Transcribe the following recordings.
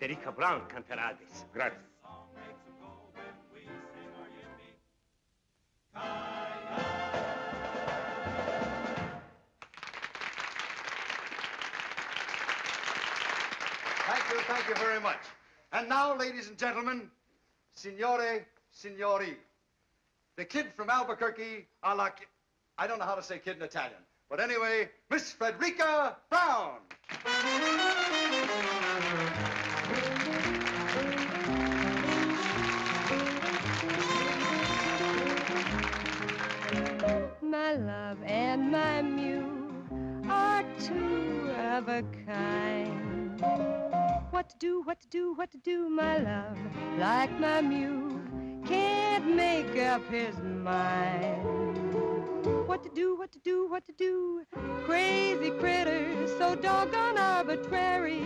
Frederica Brown canterà adesso. Grazie. Thank you, thank you very much. And now, ladies and gentlemen, signore, signori, the kid from Albuquerque, a la, I don't know how to say kid in Italian, but anyway, Miss Frederica Brown. My love and my muse are two of a kind. What to do, what to do, what to do, my love, like my muse, can't make up his mind. What to do, what to do, what to do, crazy critters, so doggone arbitrary.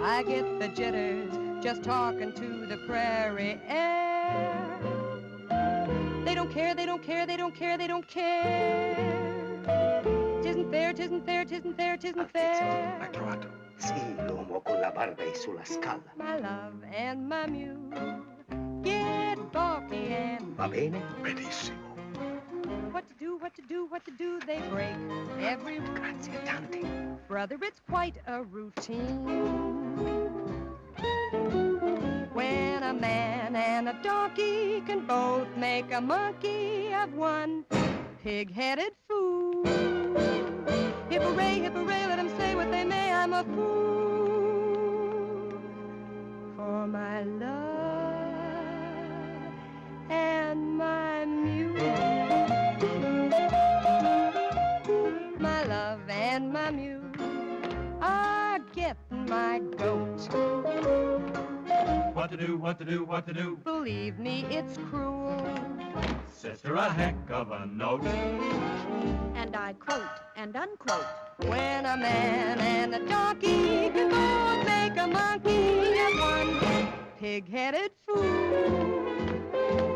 I get the jitters just talking to the prairie care, they don't care, they don't care, they don't care. Tisn't fair, tisn't fair, tisn't fair, tisn't fair. L'ha trovato? Sì, l'uomo con la barba e sulla scala. My love and my muse get balky and Va bene? Benissimo. what to do, what to do, what to do, they break every rule. Grazie tante. Brother, it's quite a routine. When a man and a donkey can both make a monkey of one pig-headed fool. Hip hooray, hip hooray, let 'em say what they may, I'm a fool for my love and my muse. My love and my muse are getting my goat. What to do, what to do, what to do? Believe me, it's cruel. Sister, a heck of a note. And I quote and unquote. When a man and a donkey can both make a monkey of one pig-headed fool.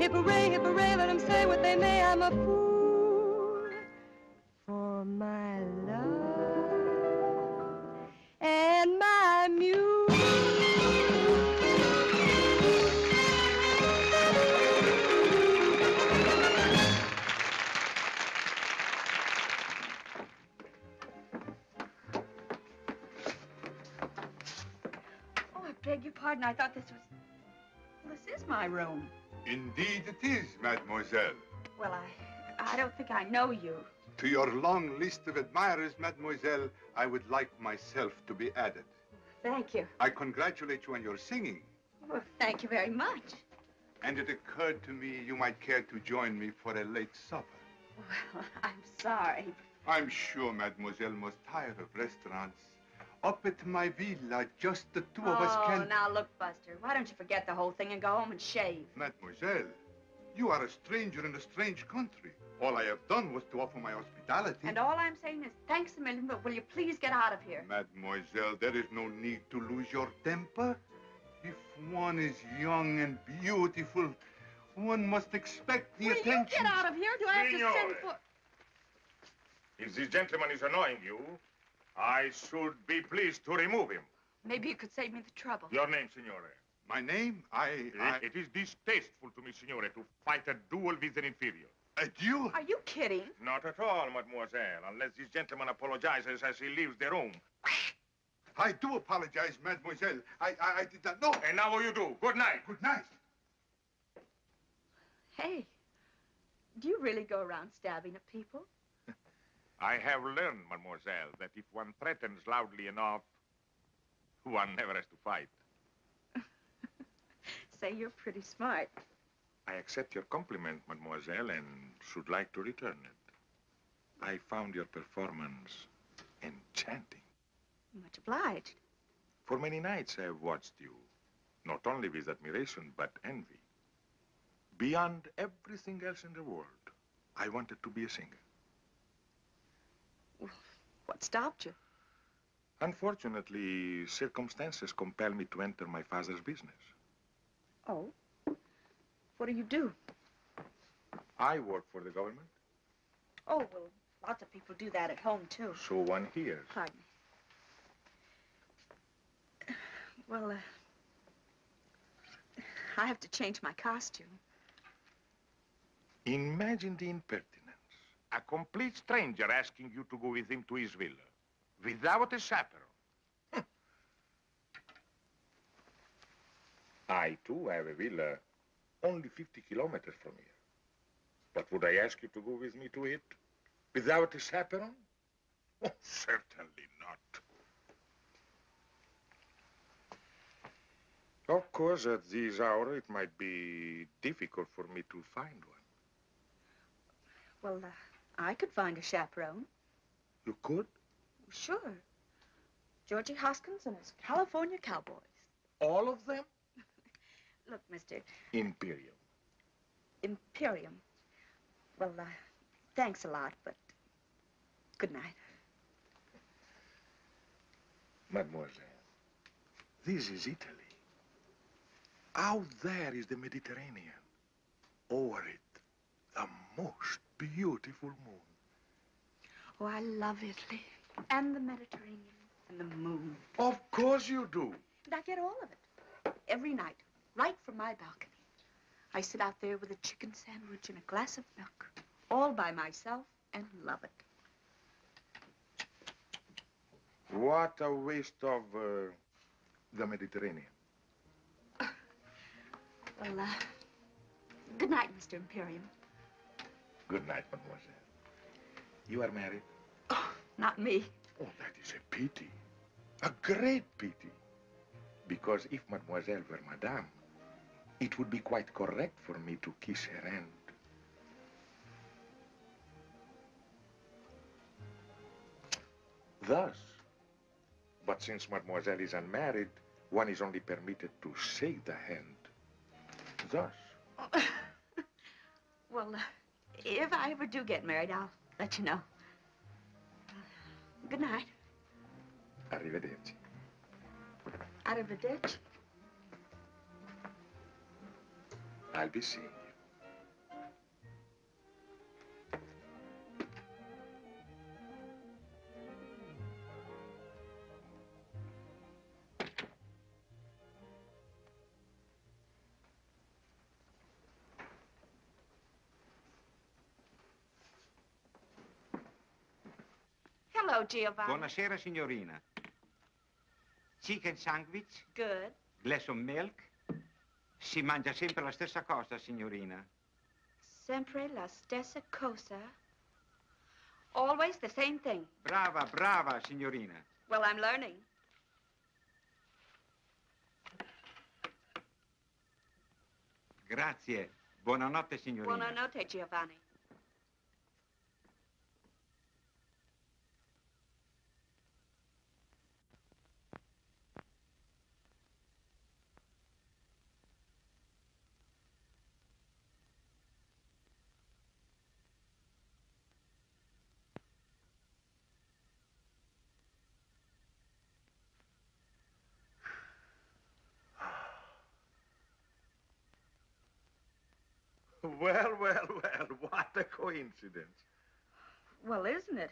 Hip hooray, hip hooray, let 'em say what they may, I'm a fool for my love and my muse. Pardon. I thought this was. Well, this is my room. Indeed it is, mademoiselle. Well, I. I don't think I know you. To your long list of admirers, mademoiselle, I would like myself to be added. Thank you. I congratulate you on your singing. Well, thank you very much. And it occurred to me you might care to join me for a late supper. Well, I'm sorry. I'm sure mademoiselle must tire of restaurants. Up at my villa, just the two of us oh, can... now look, Buster. Why don't you forget the whole thing and go home and shave? Mademoiselle, you are a stranger in a strange country. All I have done was to offer my hospitality. And all I'm saying is thanks a million, but will you please get out of here? Mademoiselle, there is no need to lose your temper. If one is young and beautiful, one must expect the will attention. you get out of here? Do I have to send Signore. for... If this gentleman is annoying you, I should be pleased to remove him. Maybe you could save me the trouble. Your name, signore? My name? I... I... It is distasteful to me, signore, to fight a duel with an inferior. A duel? Are you kidding? Not at all, mademoiselle, unless this gentleman apologizes as he leaves the room. I do apologize, mademoiselle. I, I, I did not know. And now what you do? Good night. Good night. Hey, do you really go around stabbing at people? I have learned, mademoiselle, that if one threatens loudly enough, one never has to fight. Say you're pretty smart. I accept your compliment, mademoiselle, and should like to return it. I found your performance enchanting. Much obliged. For many nights I have watched you, not only with admiration, but envy. Beyond everything else in the world, I wanted to be a singer. What stopped you? Unfortunately, circumstances compel me to enter my father's business. Oh? What do you do? I work for the government, Oh, well, lots of people do that at home, too. so one hears. Pardon me. Well, uh, I have to change my costume. Imagine the impertinence. A complete stranger asking you to go with him to his villa. Without a chaperone. Hm. I, too, have a villa only 50 kilometers from here. But would I ask you to go with me to it? Without a chaperone? Oh, certainly not. Of course, at this hour, it might be difficult for me to find one. Well, uh, I could find a chaperone. You could? Sure. Georgie Hoskins and his California Cowboys. All of them? Look, Mr. Imperium. Imperium. Well, uh, thanks a lot, but good night. Mademoiselle, this is Italy. Out there is the Mediterranean. Over it, the most beautiful moon. Oh, I love Italy. And the Mediterranean. And the moon. Of course you do. And I get all of it. Every night. Right from my balcony. I sit out there with a chicken sandwich and a glass of milk. All by myself and love it. What a waste of uh, the Mediterranean. Well, uh, good night, Mr. Imperium. Good night, mademoiselle. You are married? Oh, not me. Oh, that is a pity. A great pity. Because if mademoiselle were madame, it would be quite correct for me to kiss her hand. Thus. But since mademoiselle is unmarried, one is only permitted to shake the hand. Thus. well, uh, if I ever do get married, I'll let you know. Good night. Arrivederci. Out of the ditch? I'll be seeing you. Hello, Giovanni. Buonasera, signorina. Chicken sandwich, Good. glass of milk. Si mangia sempre la stessa cosa, signorina. Sempre la stessa cosa. Always the same thing. Brava, brava, signorina. Well, I'm learning. Grazie. Buonanotte, signorina. Buonanotte, Giovanni. Well, well, well, what a coincidence. Well, isn't it?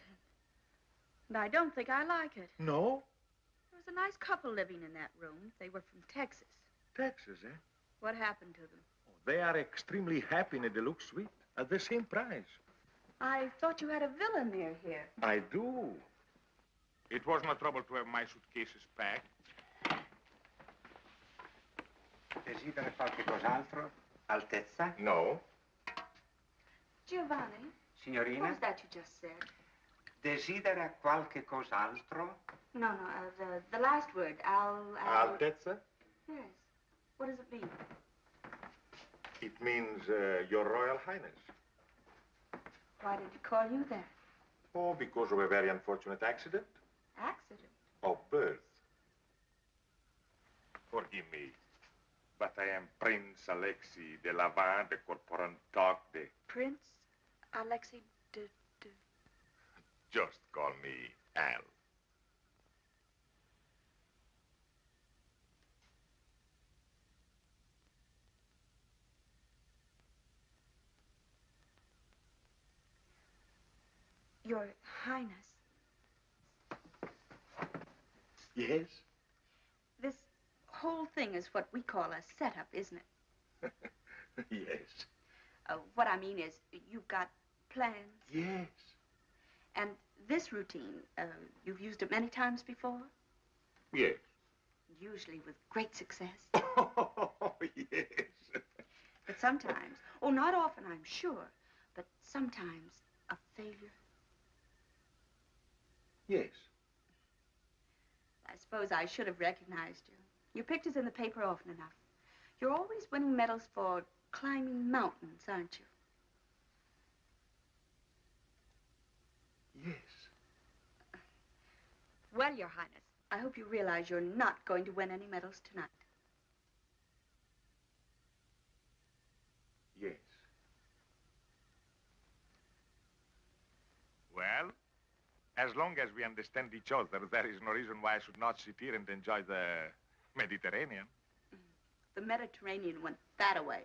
And I don't think I like it. No? There was a nice couple living in that room. They were from Texas. Texas, eh? What happened to them? Oh, They are extremely happy in a deluxe suite at the same price. I thought you had a villa near here. I do. It was no trouble to have my suitcases packed. Desidera qualche cos'altro? Altezza? No. Giovanni, Signorina? what Signorina? was that you just said? Desidera qualche cos'altro? No, no, uh, the, the last word. I'll, I'll... Altezza? Yes. What does it mean? It means uh, Your Royal Highness. Why did he call you that? Oh, because of a very unfortunate accident Accident. of birth. Forgive me, but I am Prince Alexei de Lavin de Corporantoc de... Prince Alexei de... de... Just call me Al. Your Highness. Yes? This whole thing is what we call a setup, isn't it? yes. Uh, what I mean is, you've got plans. Yes. And this routine, uh, you've used it many times before? Yes. Usually with great success. Oh, yes. But sometimes, oh, not often, I'm sure, but sometimes a failure. Yes. I suppose I should have recognized you. Your picture's in the paper often enough. You're always winning medals for climbing mountains, aren't you? Yes. Well, Your Highness, I hope you realize you're not going to win any medals tonight. Yes. Well, as long as we understand each other, there is no reason why I should not sit here and enjoy the Mediterranean. The Mediterranean went that away.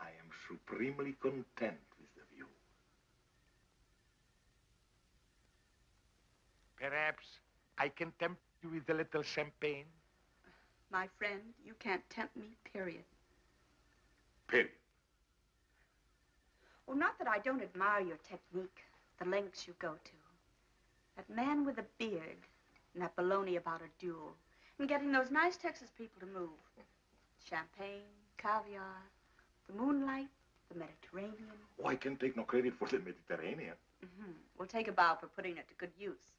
I am supremely content with the view. Perhaps I can tempt you with a little champagne. My friend, you can't tempt me, period. Period. Oh, not that I don't admire your technique, the lengths you go to. That man with a beard and that baloney about a duel. And getting those nice Texas people to move. Champagne, caviar, the moonlight, the Mediterranean. Oh, I can take no credit for the Mediterranean. Mm-hmm. We'll take a bow for putting it to good use.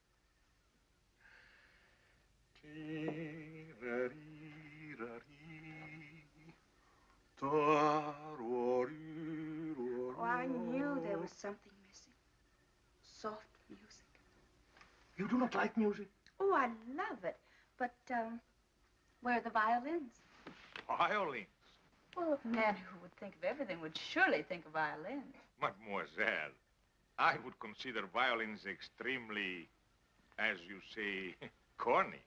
Oh, I knew there was something missing. Soft music. You do not like music? Oh, I love it. But, um, where are the violins? Violins? Well, a man who would think of everything would surely think of violins. Mademoiselle, I would consider violins extremely, as you say, corny.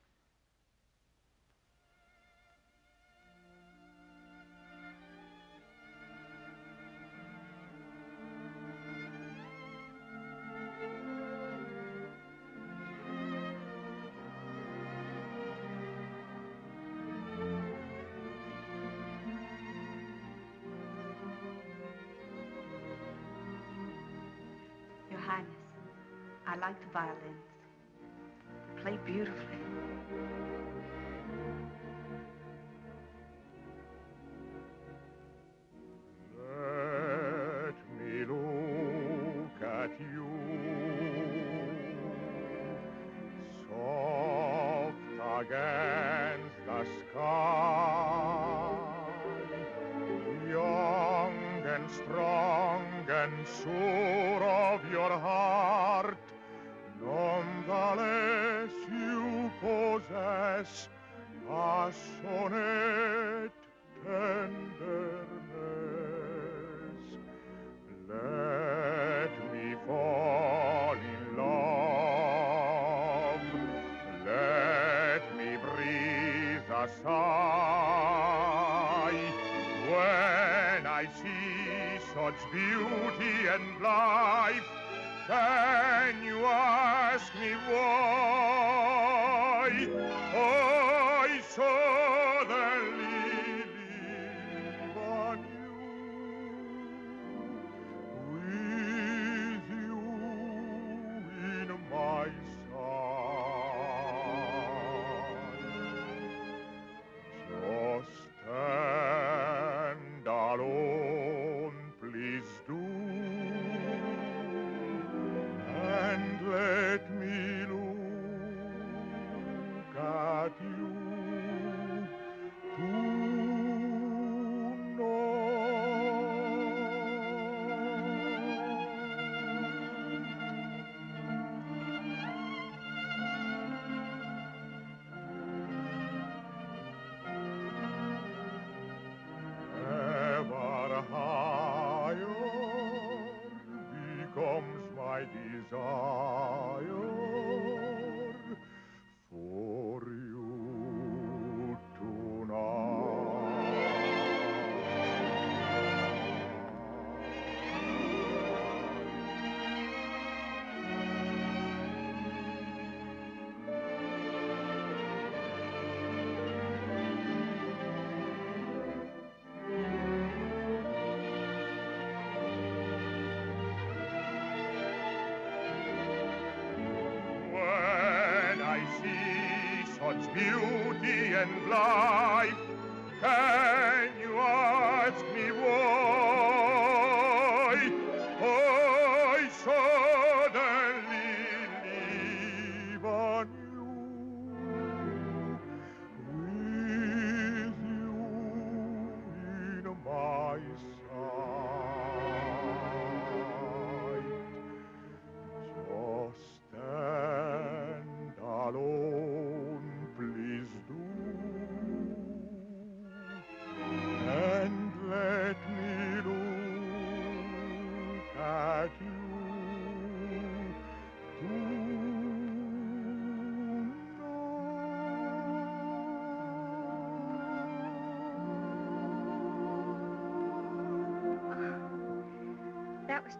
My desire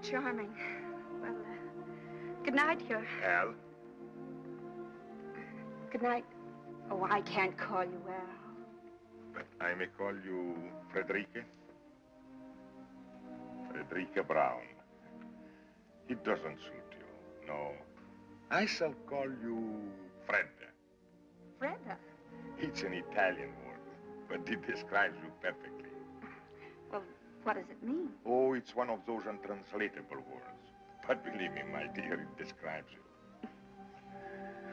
charming. Well, uh, good night, your. Al, Good night. Oh, I can't call you Al. but I may call you Frederica? Frederica Brown. It doesn't suit you, no. I shall call you Fredda. Freda. It's an Italian word, but it describes you perfectly. What does it mean? Oh, it's one of those untranslatable words. But believe me, my dear, it describes you.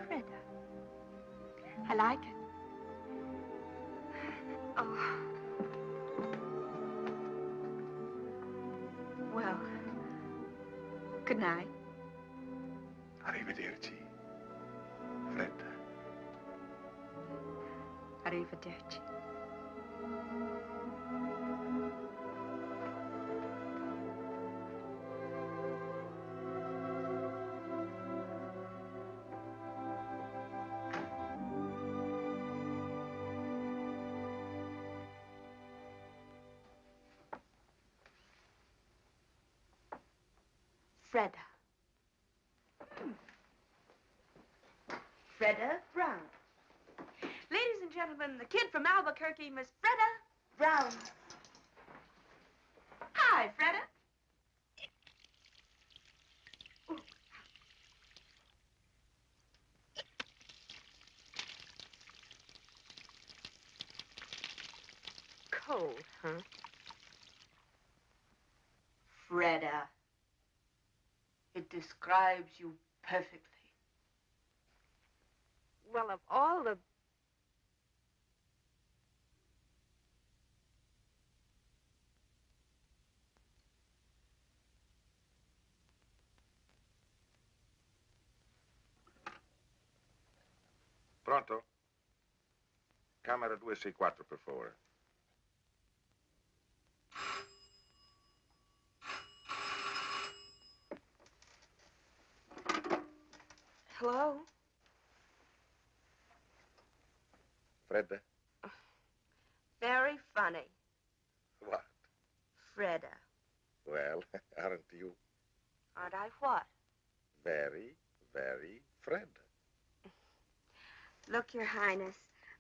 Fredda. I like it. Oh. Well, good night. Fredda. Fredda Brown. Ladies and gentlemen, the kid from Albuquerque, Miss Fredda Brown. Hi, Fredda. Cold, huh? Fredda. It describes you perfectly. Well, of all the. Pronto? Camera 264, per favore. Hello? Fredda? Very funny. What? Fredda. Well, aren't you Aren't I what? very, very Fredda? Look, Your Highness,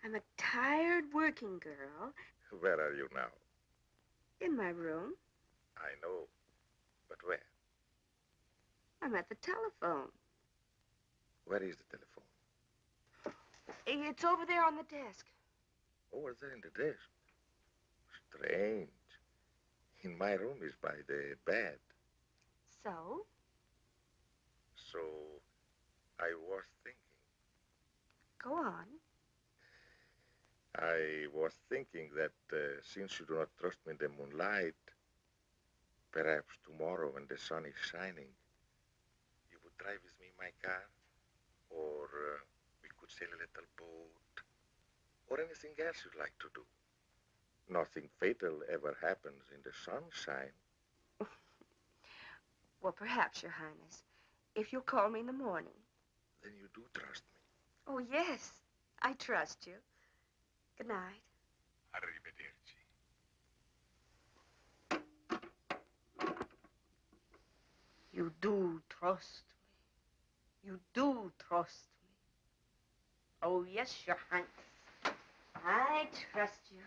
I'm a tired working girl Where are you now? in my room. I know. But where? I'm at the telephone. Where is the telephone? It's over there on the desk. Over there in the desk. Strange. In my room is by the bed. So? So I was thinking. Go on. I was thinking that uh, since you do not trust me in the moonlight, perhaps tomorrow when the sun is shining, you would drive with me in my car, or uh, could sail a little boat, or anything else you'd like to do. Nothing fatal ever happens in the sunshine. Well, perhaps, Your Highness. If you'll call me in the morning. Then you do trust me. Oh, yes. I trust you. Good night. Arrivederci. You do trust me. You do trust me. Oh, yes, Your Highness. I trust you.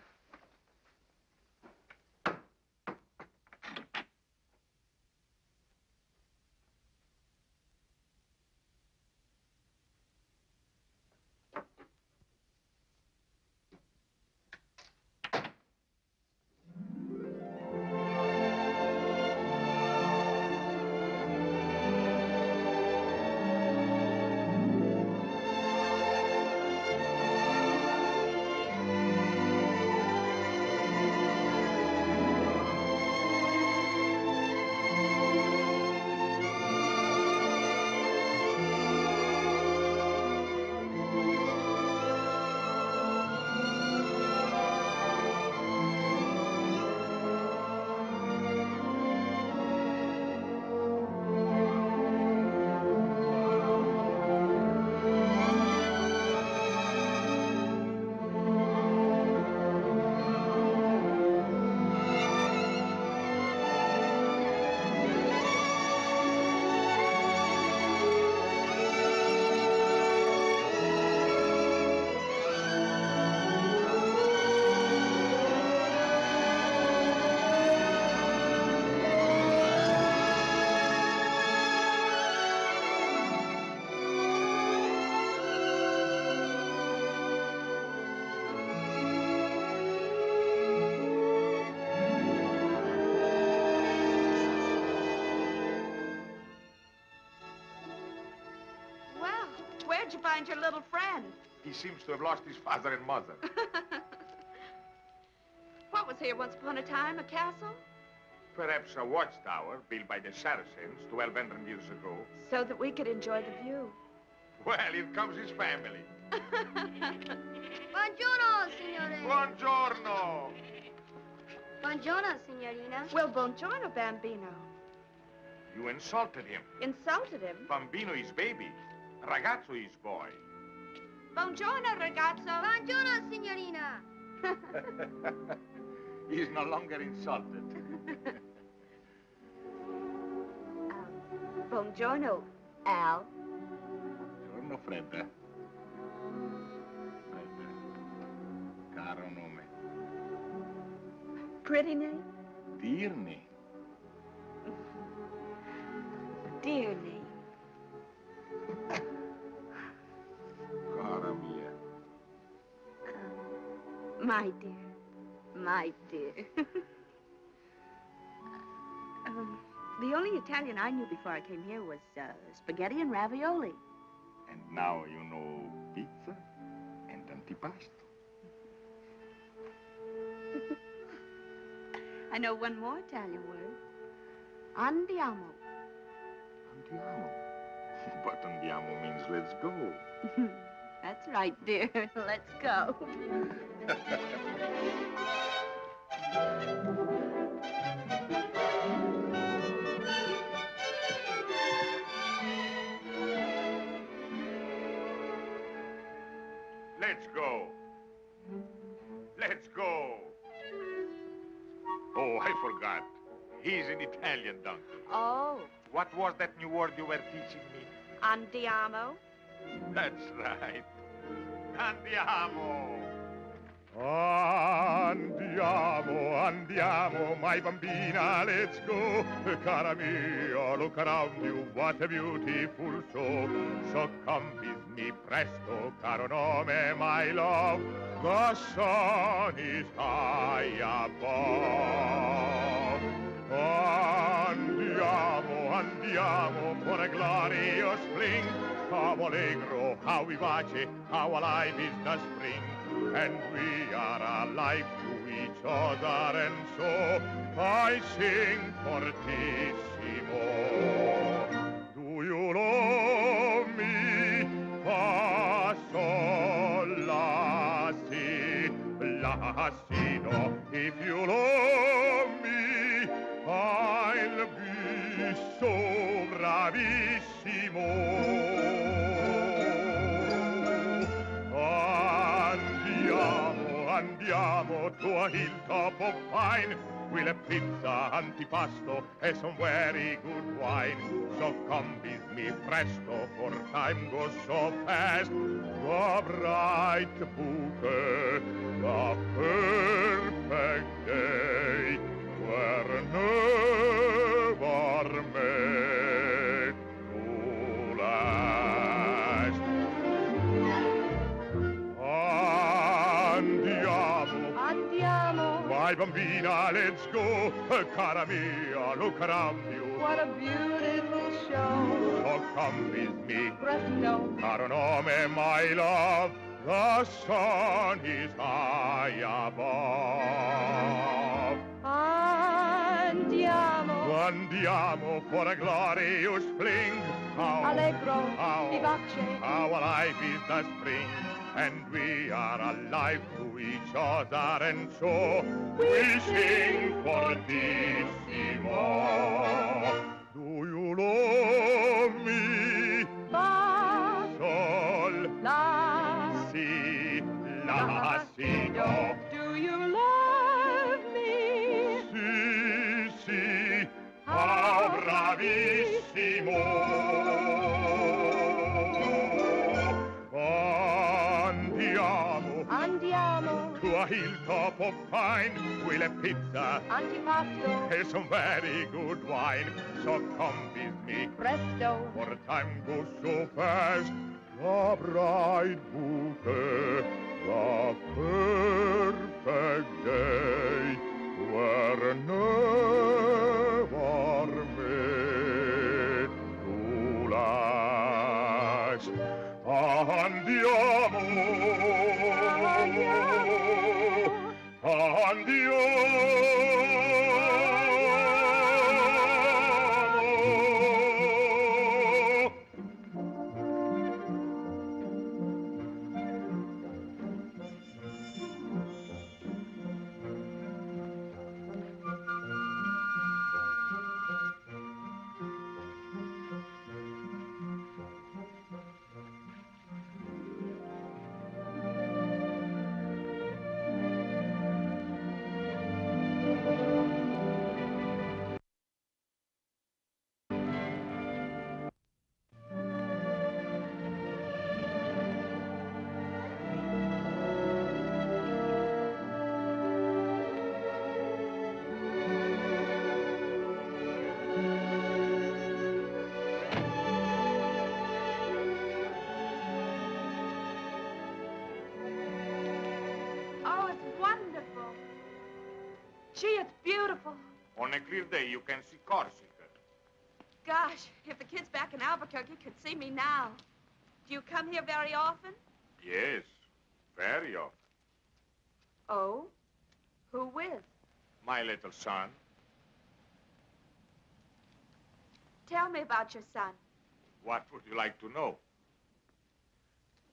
Find your little friend? He seems to have lost his father and mother. what was here once upon a time? A castle? Perhaps a watchtower built by the Saracens 1,200 years ago. So that we could enjoy the view. Well, here comes his family. Buongiorno, signore. Buongiorno. Buongiorno, signorina. Well, buongiorno, Bambino. You insulted him. Insulted him? Bambino is baby. Ragazzo is boy. Buongiorno, ragazzo. Buongiorno, signorina. He's no longer insulted. um, buongiorno, Al. Buongiorno, Fredda. Fredda. Caro nome. Pretty name? Dear name. Dear name. My dear. My dear. um, the only Italian I knew before I came here was uh, spaghetti and ravioli. And now you know pizza and antipasto. I know one more Italian word. Andiamo. Andiamo. But andiamo means let's go. That's right, dear. Let's go. Let's go. Let's go. Oh, I forgot. He's an Italian donkey. Oh, What was that new word you were teaching me? andiamo. That's right. Andiamo. Andiamo, andiamo, my bambina, let's go. Cara mia, look around you, what a beautiful show. So come with me presto, caro nome, my love. The sun is high above. Andiamo, andiamo for a glorious fling. How allegro, how vivace, how alive is the spring. And we are alive to each other, and so I sing fortissimo. Do you love me? Fa, sol, la, si, la, si, do. If you love me, I'll bravissimo. Andiamo, andiamo to a hilltop of pine. We'll have pizza, antipasto, and some very good wine. So come with me presto, for time goes so fast. The bright bouquet, the perfect day, were never made to last. Andiamo, Andiamo. my bambina, let's go. Cara mia, look around you. What a beautiful show. So come with me, Presto. caro nome, my love. The sun is high above. Andiamo. Andiamo for a glorious fling. How, Allegro. how, Vivace. how alive is the spring. And we are alive to each other, and so we sing fortissimo. Do you love me? Bravissimo. Andiamo Andiamo. to a hilltop of pine. We'll have pizza Antipasto. and some very good wine. So come with me, Presto. for time goes so fast. The bright bouquet, the perfect day, were never Andiamo, andiamo, andiamo. If the kids back in Albuquerque could see me now. Do you come here very often? Yes, very often. Oh? Who with? My little son. Tell me about your son. What would you like to know?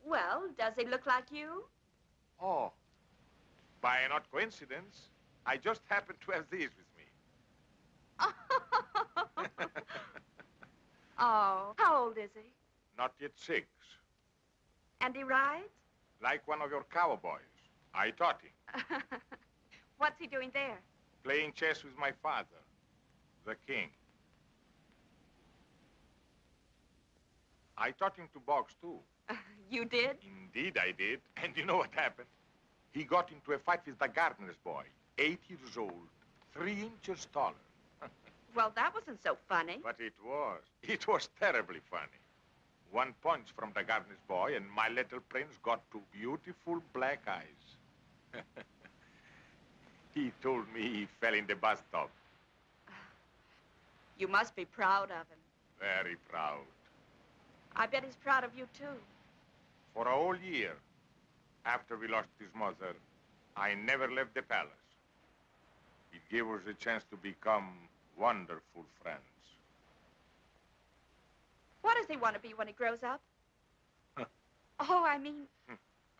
Well, does he look like you? Oh, by an odd coincidence, I just happened to have these with me. Oh, how old is he? Not yet six. And he rides? Like one of your cowboys. I taught him. What's he doing there? Playing chess with my father, the king. I taught him to box, too. you did? Indeed, I did. And you know what happened? He got into a fight with the gardener's boy, eight years old, three inches taller. Well, that wasn't so funny. But it was. It was terribly funny. One punch from the gardener's boy, and my little prince got two beautiful black eyes. he told me he fell in the bathtub. You must be proud of him. Very proud. I bet he's proud of you, too. For a whole year, after we lost his mother, I never left the palace. It gave us a chance to become wonderful friends. What does he want to be when he grows up? oh, I mean,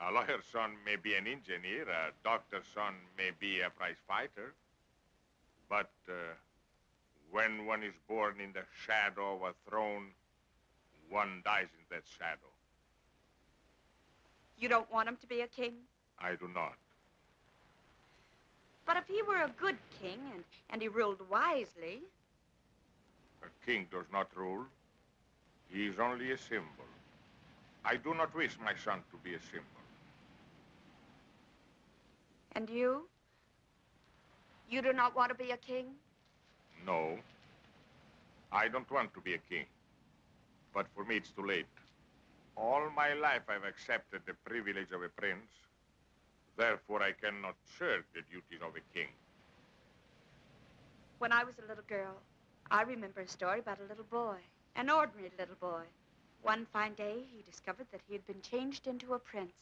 A lawyer's son may be an engineer, a doctor's son may be a prize fighter. But uh, when one is born in the shadow of a throne, one dies in that shadow. you don't want him to be a king? I do not. But if he were a good king and, and he ruled wisely, A king does not rule. He is only a symbol. I do not wish my son to be a symbol. and you? You do not want to be a king? No. I don't want to be a king. But for me, it's too late. All my life, I've accepted the privilege of a prince. Therefore, I cannot shirk the duties of a king. When I was a little girl, I remember a story about a little boy, an ordinary little boy. One fine day, he discovered that he had been changed into a prince.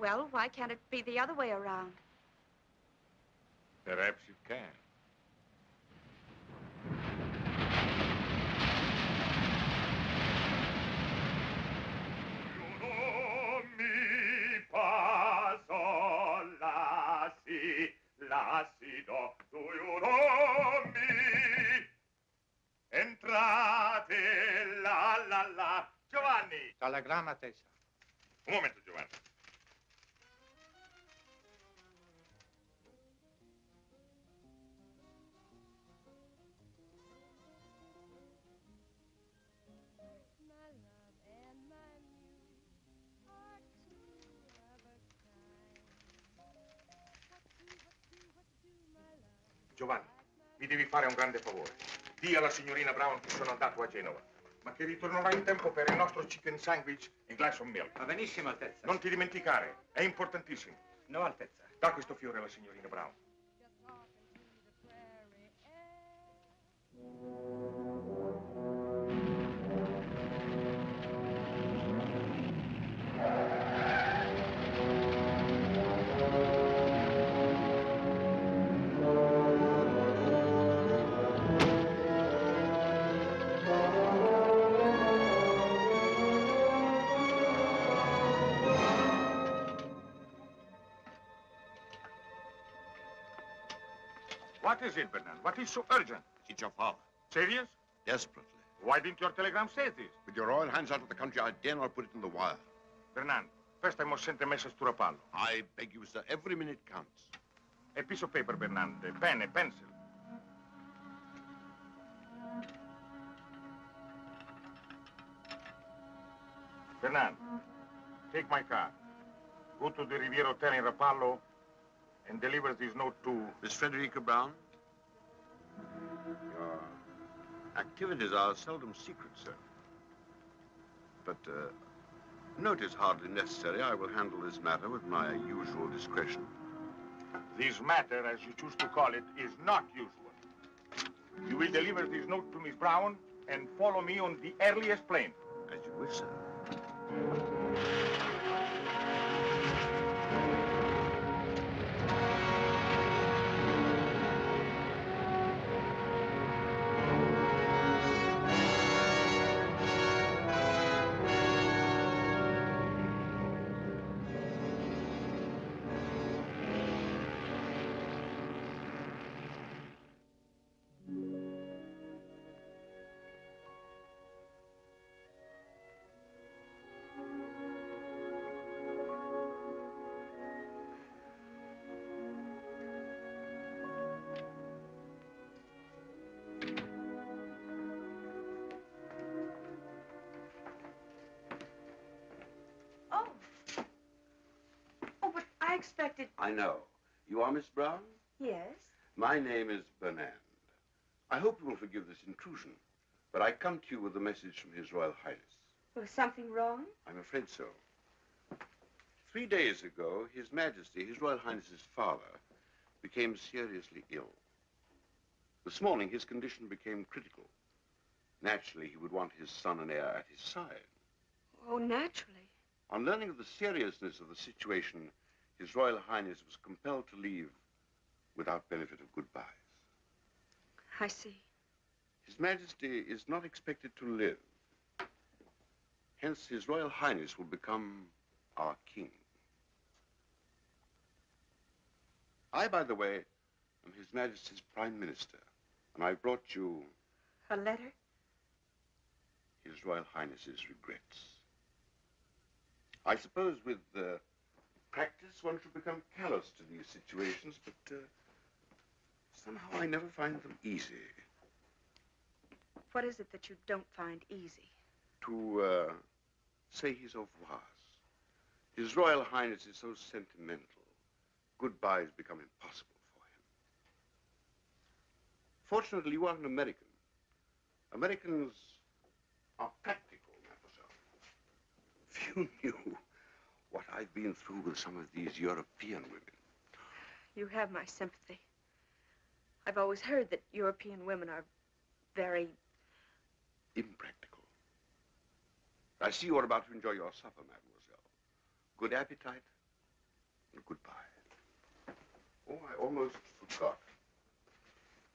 Well, why can't it be the other way around? Perhaps it can. Si la si do do you know me entrate la la la Giovanni Telegramma, Tessa. Un momento, un grande favore. Dì alla signorina Brown che sono andato a Genova, ma che ritornerò in tempo per il nostro chicken sandwich e glass of milk. Va benissimo, Altezza. Non ti dimenticare, è importantissimo. No, Altezza. Da questo fiore alla signorina Brown. What is so urgent? It's your father. Serious? Desperately. Why didn't your telegram say this? With your royal hands out of the country, I dare not put it in the wire. Bernand, first I must send a message to Rapallo. I beg you, sir. Every minute counts. A piece of paper, Bernand. A pen, a pencil. Bernand, take my car. Go to the Riviera Hotel in Rapallo and deliver this note to... Miss Frederica Brown? Your activities are seldom secret, sir. But, uh, note is hardly necessary. I will handle this matter with my usual discretion. This matter, as you choose to call it, is not usual. You will deliver this note to Miss Brown and follow me on the earliest plane. As you wish, sir. Expected. I know. You are Miss Brown? Yes. My name is Bernand. I hope you will forgive this intrusion, but I come to you with a message from His Royal Highness. Was something wrong? I'm afraid so. Three days ago, His Majesty, His Royal Highness's father, became seriously ill. This morning, his condition became critical. Naturally, he would want his son and heir at his side. Oh, naturally. On learning of the seriousness of the situation, His Royal Highness was compelled to leave without benefit of goodbyes. I see. His Majesty is not expected to live. Hence, His Royal Highness will become our king. I, by the way, am His Majesty's Prime Minister, and I brought you A letter? His Royal Highness's regrets. I suppose with uh, practice one should become callous to these situations, but uh, somehow I never find them easy. What is it that you don't find easy? To uh, say his au revoirs. His Royal Highness is so sentimental. Goodbyes become impossible for him. Fortunately, you are an American. Americans are practical, mademoiselle. You knew what I've been through with some of these European women. You have my sympathy. I've always heard that European women are very. impractical. I see you are about to enjoy your supper, mademoiselle. Good appetite and goodbye. Oh, I almost forgot.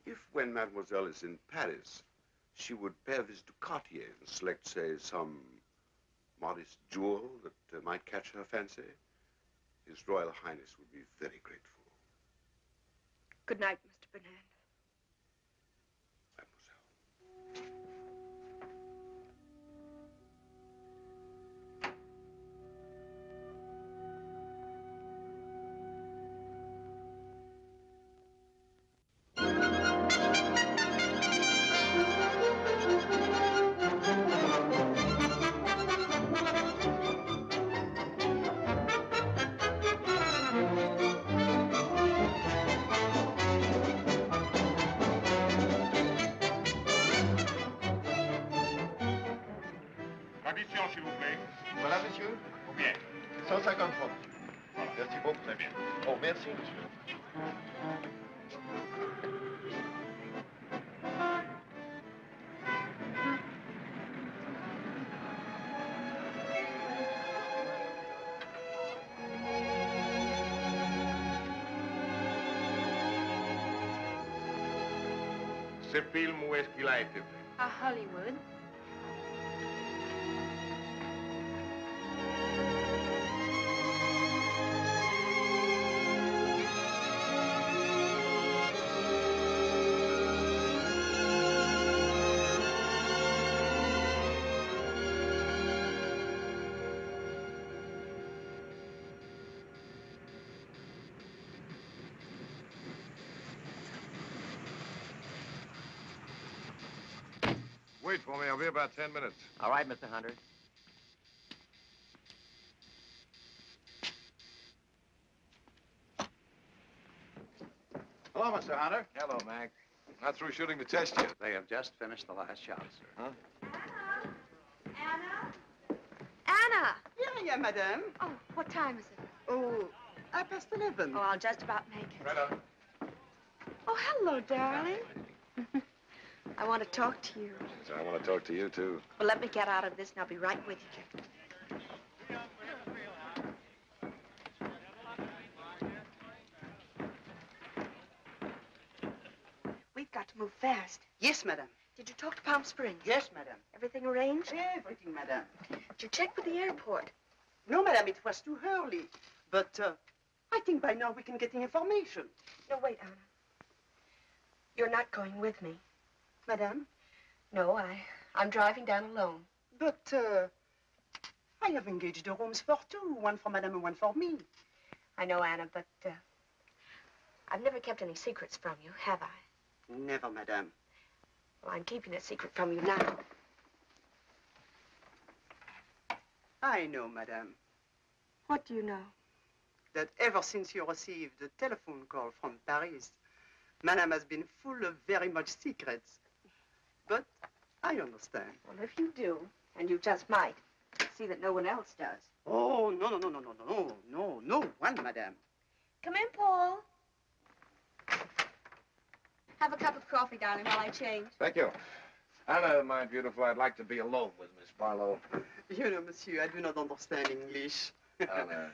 If when mademoiselle is in Paris, she would pay a visit to Cartier and select, say, some modest jewel that uh, might catch her fancy, His Royal Highness would be very grateful. Good night, Mr. Bernand. Addition, s'il vous plaît. Voilà, monsieur. Combien 150 francs. Merci beaucoup. Très bien. Oh, merci, monsieur. Ce film, où est-ce qu'il a été fait? À Hollywood. Wait for me. I'll be about ten minutes. All right, Mr. Hunter. Hello, Mr. Hunter. Hello, Mac. Not through shooting the test yet. They have just finished the last shot, sir. Huh? Anna? Anna! Yeah, yeah, madame. Oh, what time is it? Oh, half past eleven. Oh, I'll just about make it. Greta. Oh, hello, darling. I want to talk to you. I want to talk to you, too. Well, let me get out of this and I'll be right with you. We've got to move fast. Yes, madame. Did you talk to Palm Springs? Yes, madame. Everything arranged? Everything, madame. Did you check with the airport? No, madame, it was too early. But uh, I think by now we can get the information. No, wait, Anna. You're not going with me. Madame? No, I, I'm driving down alone. But uh, I have engaged the rooms for two, one for madame and one for me. I know, Anna, but uh, I've never kept any secrets from you, have I? Never, madame. Well, I'm keeping a secret from you now. I know, madame, What do you know? that ever since you received the telephone call from Paris, madame has been full of very much secrets. But I understand. Well, if you do, and you just might, see that no one else does. Oh, no, no, no, no, no, no, no, no one, madame. Come in, Paul. Have a cup of coffee, darling, while I change. Thank you. Anna, my beautiful, I'd like to be alone with Miss Barlow. You know, monsieur, I do not understand English. Anna.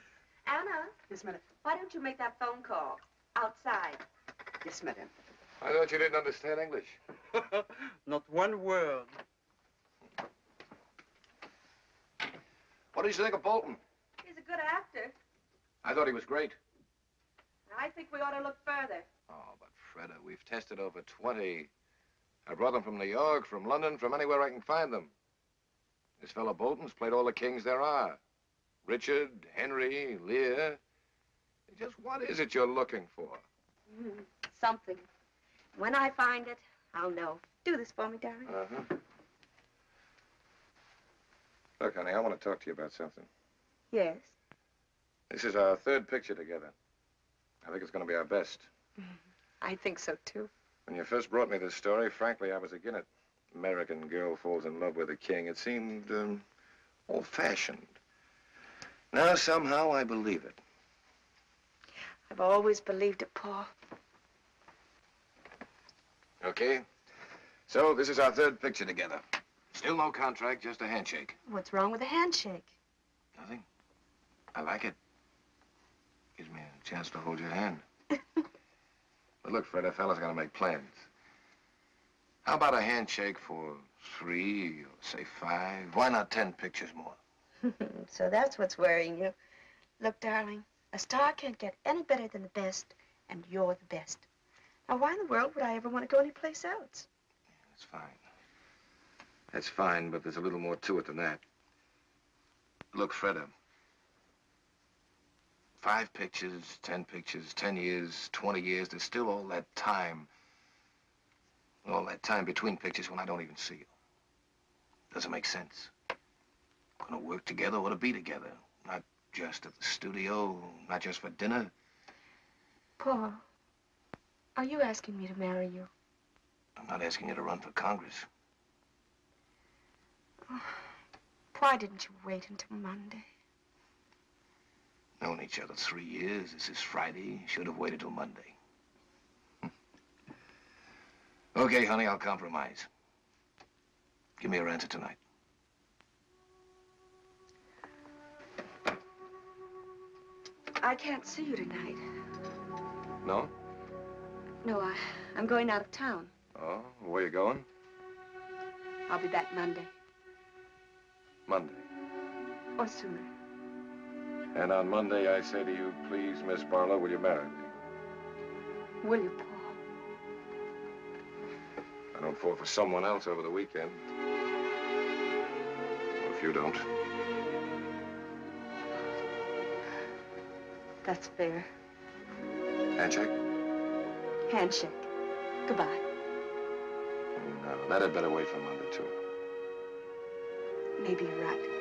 Anna, Yes, madame. why don't you make that phone call outside? Yes, madame. I thought you didn't understand English. Not one word. What did you think of Bolton? He's a good actor. I thought he was great. I think we ought to look further. Oh, but Fredda, we've tested over 20. I brought them from New York, from London, from anywhere I can find them. This fellow Bolton's played all the kings there are. Richard, Henry, Lear. Just what is it you're looking for? Mm, something. When I find it, I'll know. Do this for me, darling. Uh-huh. Look, honey, I want to talk to you about something. Yes. This is our third picture together. I think it's going to be our best. I think so, too. When you first brought me this story, frankly, I was against it. American girl falls in love with a king. It seemed um, old-fashioned. Now, somehow, I believe it. I've always believed it, Paul. Okay? So, this is our third picture together. Still no contract, just a handshake. What's wrong with a handshake? Nothing. I like it. Gives me a chance to hold your hand. but look, Fred, a fella's got to make plans. How about a handshake for three, or say five? Why not ten pictures more? so that's what's worrying you. Look, darling, a star can't get any better than the best, and you're the best. Now, why in the world would I ever want to go anyplace else? That's fine. That's fine, but there's a little more to it than that. Look, Fredda. Five pictures, ten pictures, ten years, twenty years, there's still all that time. All that time between pictures when I don't even see you. Doesn't make sense. We're Gonna work together or to be together. Not just at the studio, not just for dinner. Paul, are you asking me to marry you? I'm not asking you to run for Congress. Why didn't you wait until Monday? Known each other three years. This is Friday. Should have waited till Monday. okay, honey, I'll compromise. Give me your answer tonight. I can't see you tonight. No? No, I, I'm going out of town. Oh, where you going? I'll be back Monday Monday. or sooner. And on Monday, I say to you, please, Miss Barlow, will you marry me? Will you, Paul? I don't fall for someone else over the weekend. Or if you don't. That's fair. Handshake? Handshake. Goodbye. No, that had better wait for Monday, too. Maybe you're right.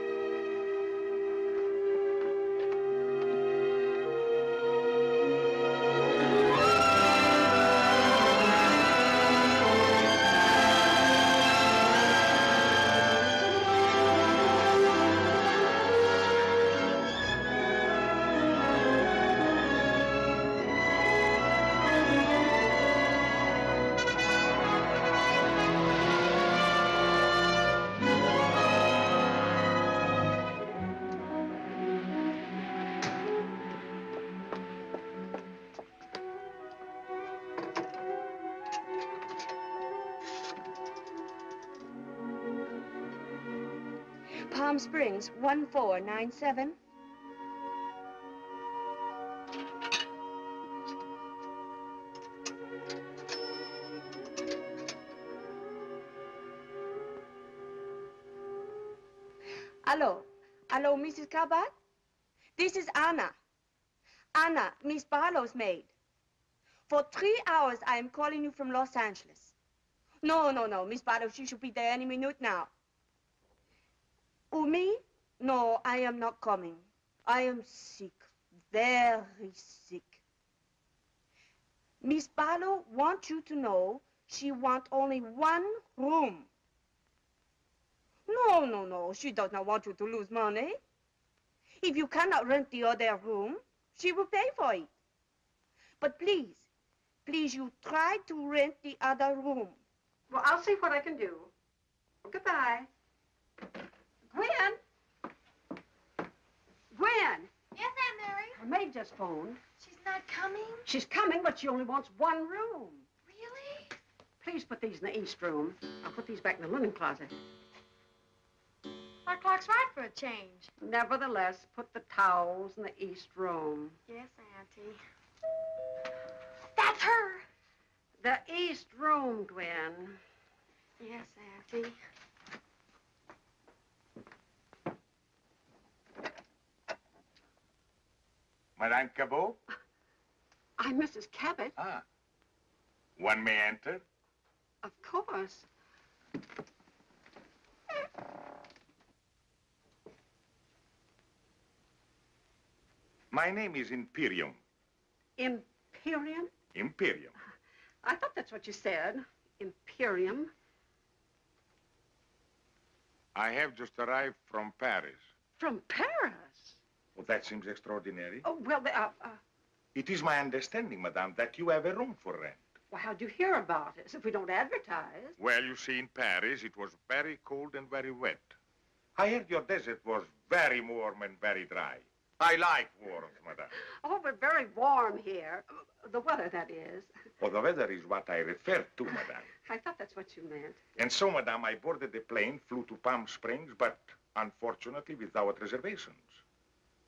1497. Hello. Hello, Mrs. Cabot? This is Anna. Anna, Miss Barlow's maid. For three hours, I am calling you from Los Angeles. No, no, no, Miss Barlow, she should be there any minute now. Me? No, I am not coming. I am sick, very sick. Miss Barlow wants you to know she wants only one room. No, no, no, she does not want you to lose money. If you cannot rent the other room, she will pay for it. But please, please, you try to rent the other room. Well, I'll see what I can do. Goodbye. Gwen! Gwen! Yes, Aunt Mary? Her maid just phoned. She's not coming? She's coming, but she only wants one room. Really? Please put these in the east room. I'll put these back in the linen closet. Our clock's right for a change. Nevertheless, put the towels in the east room. Yes, Auntie. That's her. The east room, Gwen. Yes, Auntie. Madame Cabot? I'm Mrs. Cabot. Ah. One may enter? Of course. My name is Imperium. Imperium? Imperium. I thought that's what you said. Imperium. I have just arrived from Paris. From Paris? Well, that seems extraordinary. Oh, well, the, uh, uh, It is my understanding, madame, that you have a room for rent. well, how'd you hear about us if we don't advertise? Well, you see, in Paris, it was very cold and very wet. I heard your desert was very warm and very dry. I like warmth, madame. Oh, we're very warm here. The weather, that is. Well, the weather is what I refer to, madame. I thought that's what you meant. And so, madame, I boarded the plane, flew to Palm Springs, but unfortunately without reservations.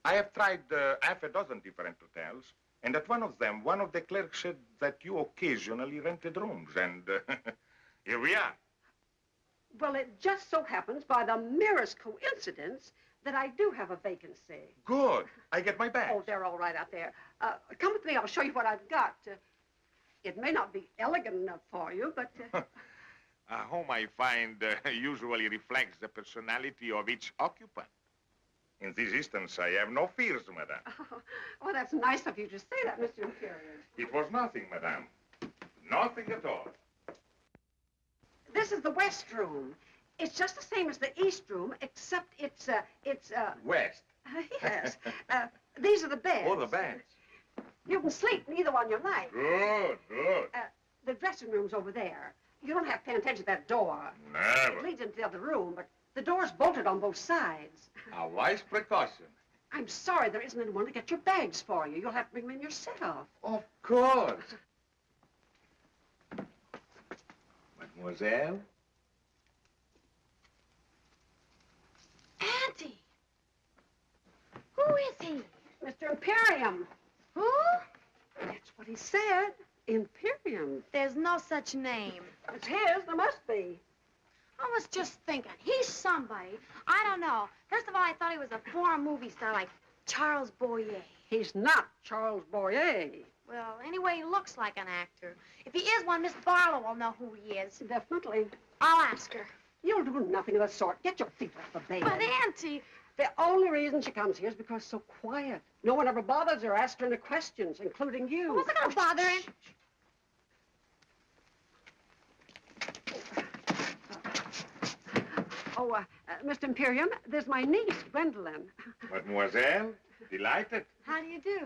I have tried uh, half a dozen different hotels, and at one of them, one of the clerks said that you occasionally rented rooms, and uh, here we are. Well, it just so happens, by the merest coincidence, that I do have a vacancy. Good. I get my bags. Oh, they're all right out there. Uh, come with me. I'll show you what I've got. Uh, it may not be elegant enough for you, but uh, A home I find uh, usually reflects the personality of each occupant. In this instance, I have no fears, madame. oh, that's nice of you to say that, Mr. Imperial. It was nothing, madame. Nothing at all. This is the west room. It's just the same as the east room, except it's uh, it's uh, West. yes. Uh, these are the beds. Oh, the beds. You can sleep in either one you like. Good, good. Uh, the dressing room's over there. You don't have to pay attention to that door. Never. It leads into the other room, but the door's bolted on both sides. A wise precaution. I'm sorry there isn't anyone to get your bags for you. You'll have to bring them in yourself. Of course. Mademoiselle? Auntie! Who is he? Mr. Imperium. Who? That's what he said. Imperium. There's no such name. It's his. There must be. I was just thinking, he's somebody. I don't know. First of all, I thought he was a foreign movie star like Charles Boyer. He's not Charles Boyer. Well, anyway, he looks like an actor. If he is one, Miss Barlow will know who he is. Definitely. I'll ask her. You'll do nothing of the sort. Get your feet off the bed. But, Auntie... The only reason she comes here is because so quiet. No one ever bothers her, asks her any questions, including you. I wasn't going to oh, bother him. Oh, uh, uh, Mr. Imperium, there's my niece, Gwendolyn. Mademoiselle, delighted. How do you do?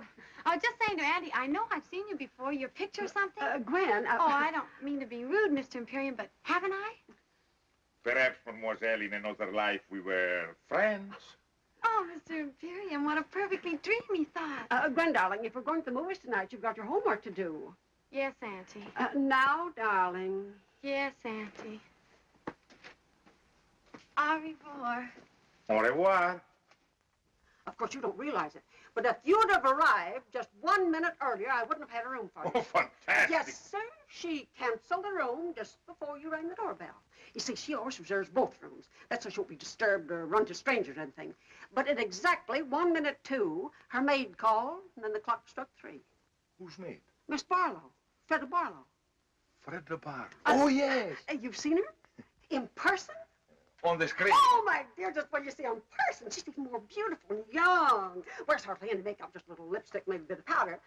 I was just saying to Auntie, I know I've seen you before. Your picture or something? Uh, Gwen, uh, oh, I don't mean to be rude, Mr. Imperium, but haven't I? Perhaps, mademoiselle, in another life we were friends. Oh, Mr. Imperium, what a perfectly dreamy thought. Uh, Gwen, darling, if we're going to the movies tonight, you've got your homework to do. Yes, Auntie. Uh, now, darling. Yes, Auntie. Au revoir. Au revoir. Of course, you don't realize it. But if you'd have arrived just one minute earlier, I wouldn't have had a room for you. Oh, fantastic. Yes, sir. She canceled the room just before you rang the doorbell. You see, she always reserves both rooms. That's so she won't be disturbed or run to strangers or anything. But at exactly one minute two, her maid called, and then the clock struck three. Who's maid? Miss Barlow. Fredda Barlow. Fredda Barlow. Uh, oh, yes. Uh, you've seen her? In person? On the screen. Oh, my dear, just when you see her in person, she's even more beautiful and young. Wears hardly any makeup, just a little lipstick, maybe a bit of powder.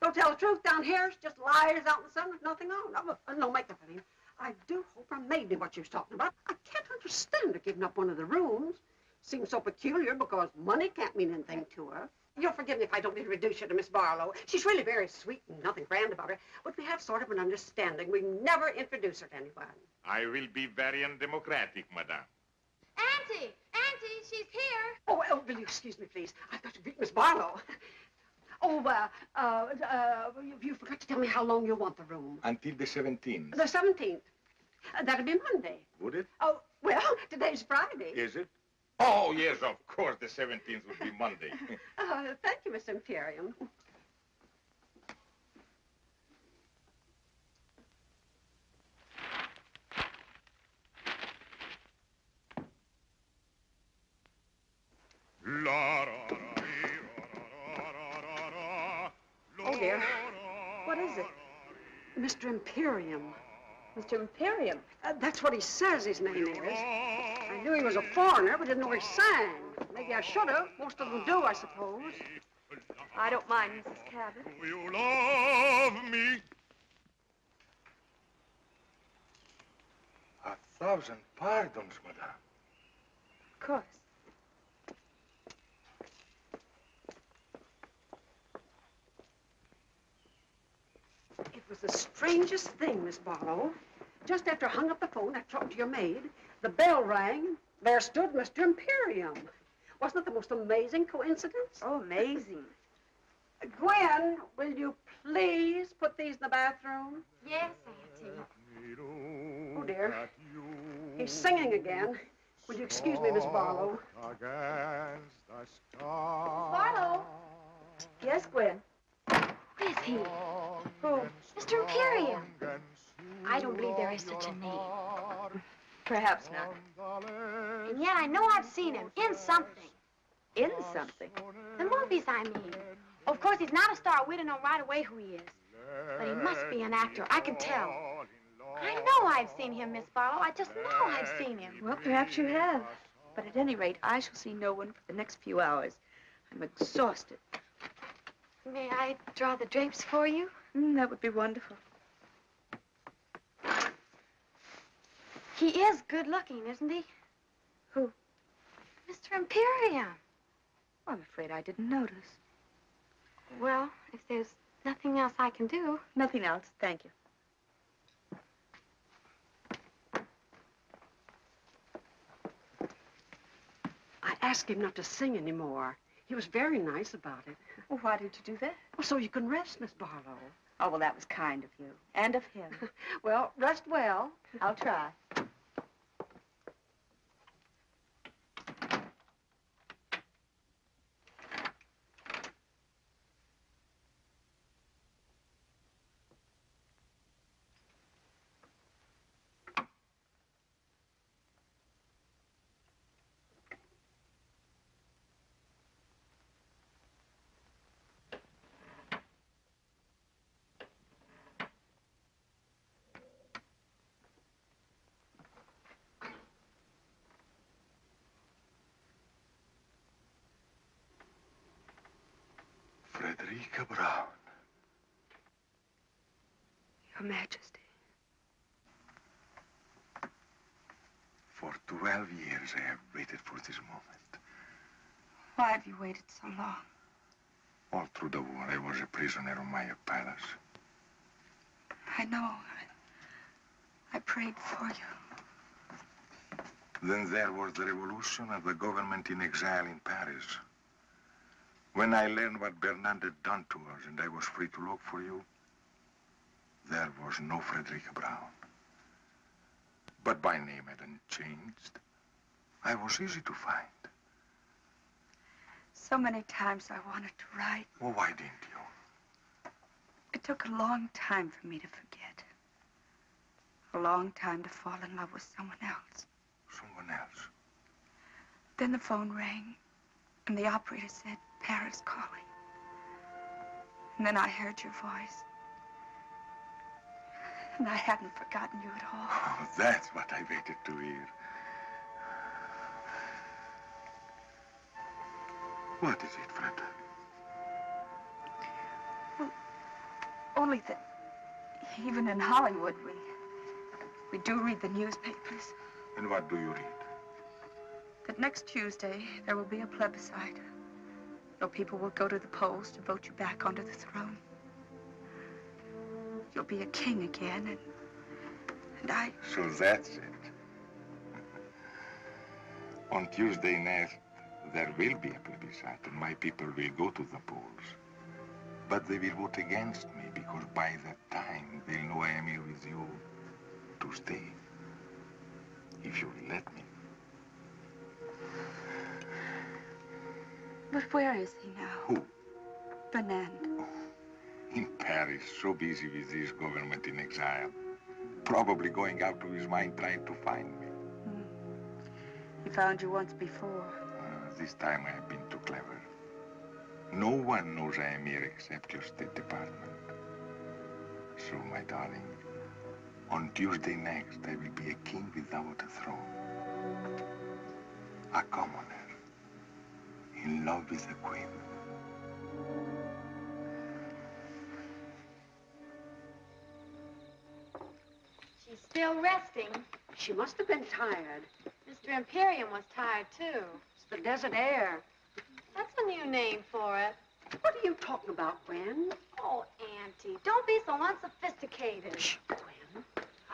Don't tell the truth, down here, she just lies out in the sun with nothing on. No, uh, no makeup, I mean. I do hope I made knew what she was talking about. I can't understand her giving up one of the rooms. Seems so peculiar because money can't mean anything to her. You'll forgive me if I don't introduce you to Miss Barlow. She's really very sweet and nothing grand about her. But we have sort of an understanding. We never introduce her to anyone. I will be very undemocratic, madame. Auntie! Auntie, she's here. Oh, well, will you excuse me, please? I've got to greet Miss Barlow. Oh, uh, uh, uh, you, you forgot to tell me how long you want the room. Until the 17th. The 17th. Uh, that'll be Monday. Would it? Oh, well, today's Friday. Is it? Oh, yes, of course. The 17th would be Monday. Uh, thank you, Mr. Imperium. Oh, dear. What is it? Mr. Imperium. Mr. Imperium? Uh, that's what he says his name is. I knew he was a foreigner, but didn't know he sang. Maybe I should have. Most of them do, I suppose. I don't mind, Mrs. Cabot. You love me. A thousand pardons, madame. Of course. Was the strangest thing, Miss Barlow. Just after I hung up the phone, I talked to your maid. The bell rang. There stood Mr. Imperium. Wasn't it the most amazing coincidence? Oh, amazing. Gwen, will you please put these in the bathroom? Yes, Auntie. Oh, dear. He's singing again. Will you excuse me, Miss Barlow? Against the star. Barlow? Yes, Gwen. Who is he? Oh, who? Mr. Imperium. I don't believe there is such a name. Perhaps not. And yet I know I've seen him in something. In something? The movies, I mean. Of course, he's not a star. We don't know right away who he is. But he must be an actor. I can tell. I know I've seen him, Miss Barlow. I just know I've seen him. Well, perhaps you have. But at any rate, I shall see no one for the next few hours. I'm exhausted. May I draw the drapes for you? Mm, that would be wonderful. He is good looking, isn't he? Who? Mr. Imperium. Well, I'm afraid I didn't notice. Well, if there's nothing else I can do. Nothing else, thank you. I asked him not to sing anymore. He was very nice about it. Well, why did you do that? Well, so you can rest, Miss Barlow. Oh, well, that was kind of you. And of him. well, rest well. I'll try. Brown. Your Majesty. For 12 years I have waited for this moment. Why have you waited so long? All through the war, I was a prisoner of Maya Palace. I know. I, I prayed for you. Then there was the revolution and the government in exile in Paris. When I learned what Bernand had done to us and I was free to look for you, there was no Frederica Brown. But my name hadn't changed. I was easy to find. So many times I wanted to write. Well, why didn't you? It took a long time for me to forget. A long time to fall in love with someone else. Someone else? Then the phone rang, and the operator said, Paris calling. And then I heard your voice. And I hadn't forgotten you at all. Oh, that's what I waited to hear. What is it, Fred? Only that even in Hollywood, we, we do read the newspapers. And what do you read? That next Tuesday, there will be a plebiscite. No people will go to the polls to vote you back onto the throne. You'll be a king again, and, and I... So that's it. On Tuesday next, there will be a plebiscite, and my people will go to the polls. But they will vote against me, because by that time, they'll know I am here with you to stay. If you let me. But where is he now? Who? Fernand. In Paris, so busy with this government in exile. Probably going out of his mind trying to find me. He found you once before. Uh, this time I have been too clever. No one knows I am here except your State Department. So, my darling, on Tuesday next, I will be a king without a throne. A commoner. In love with the queen. She's still resting. She must have been tired. Mr. Imperium was tired, too. It's the desert air. That's a new name for it. What are you talking about, Gwen? Oh, Auntie, don't be so unsophisticated. Shh, Gwen.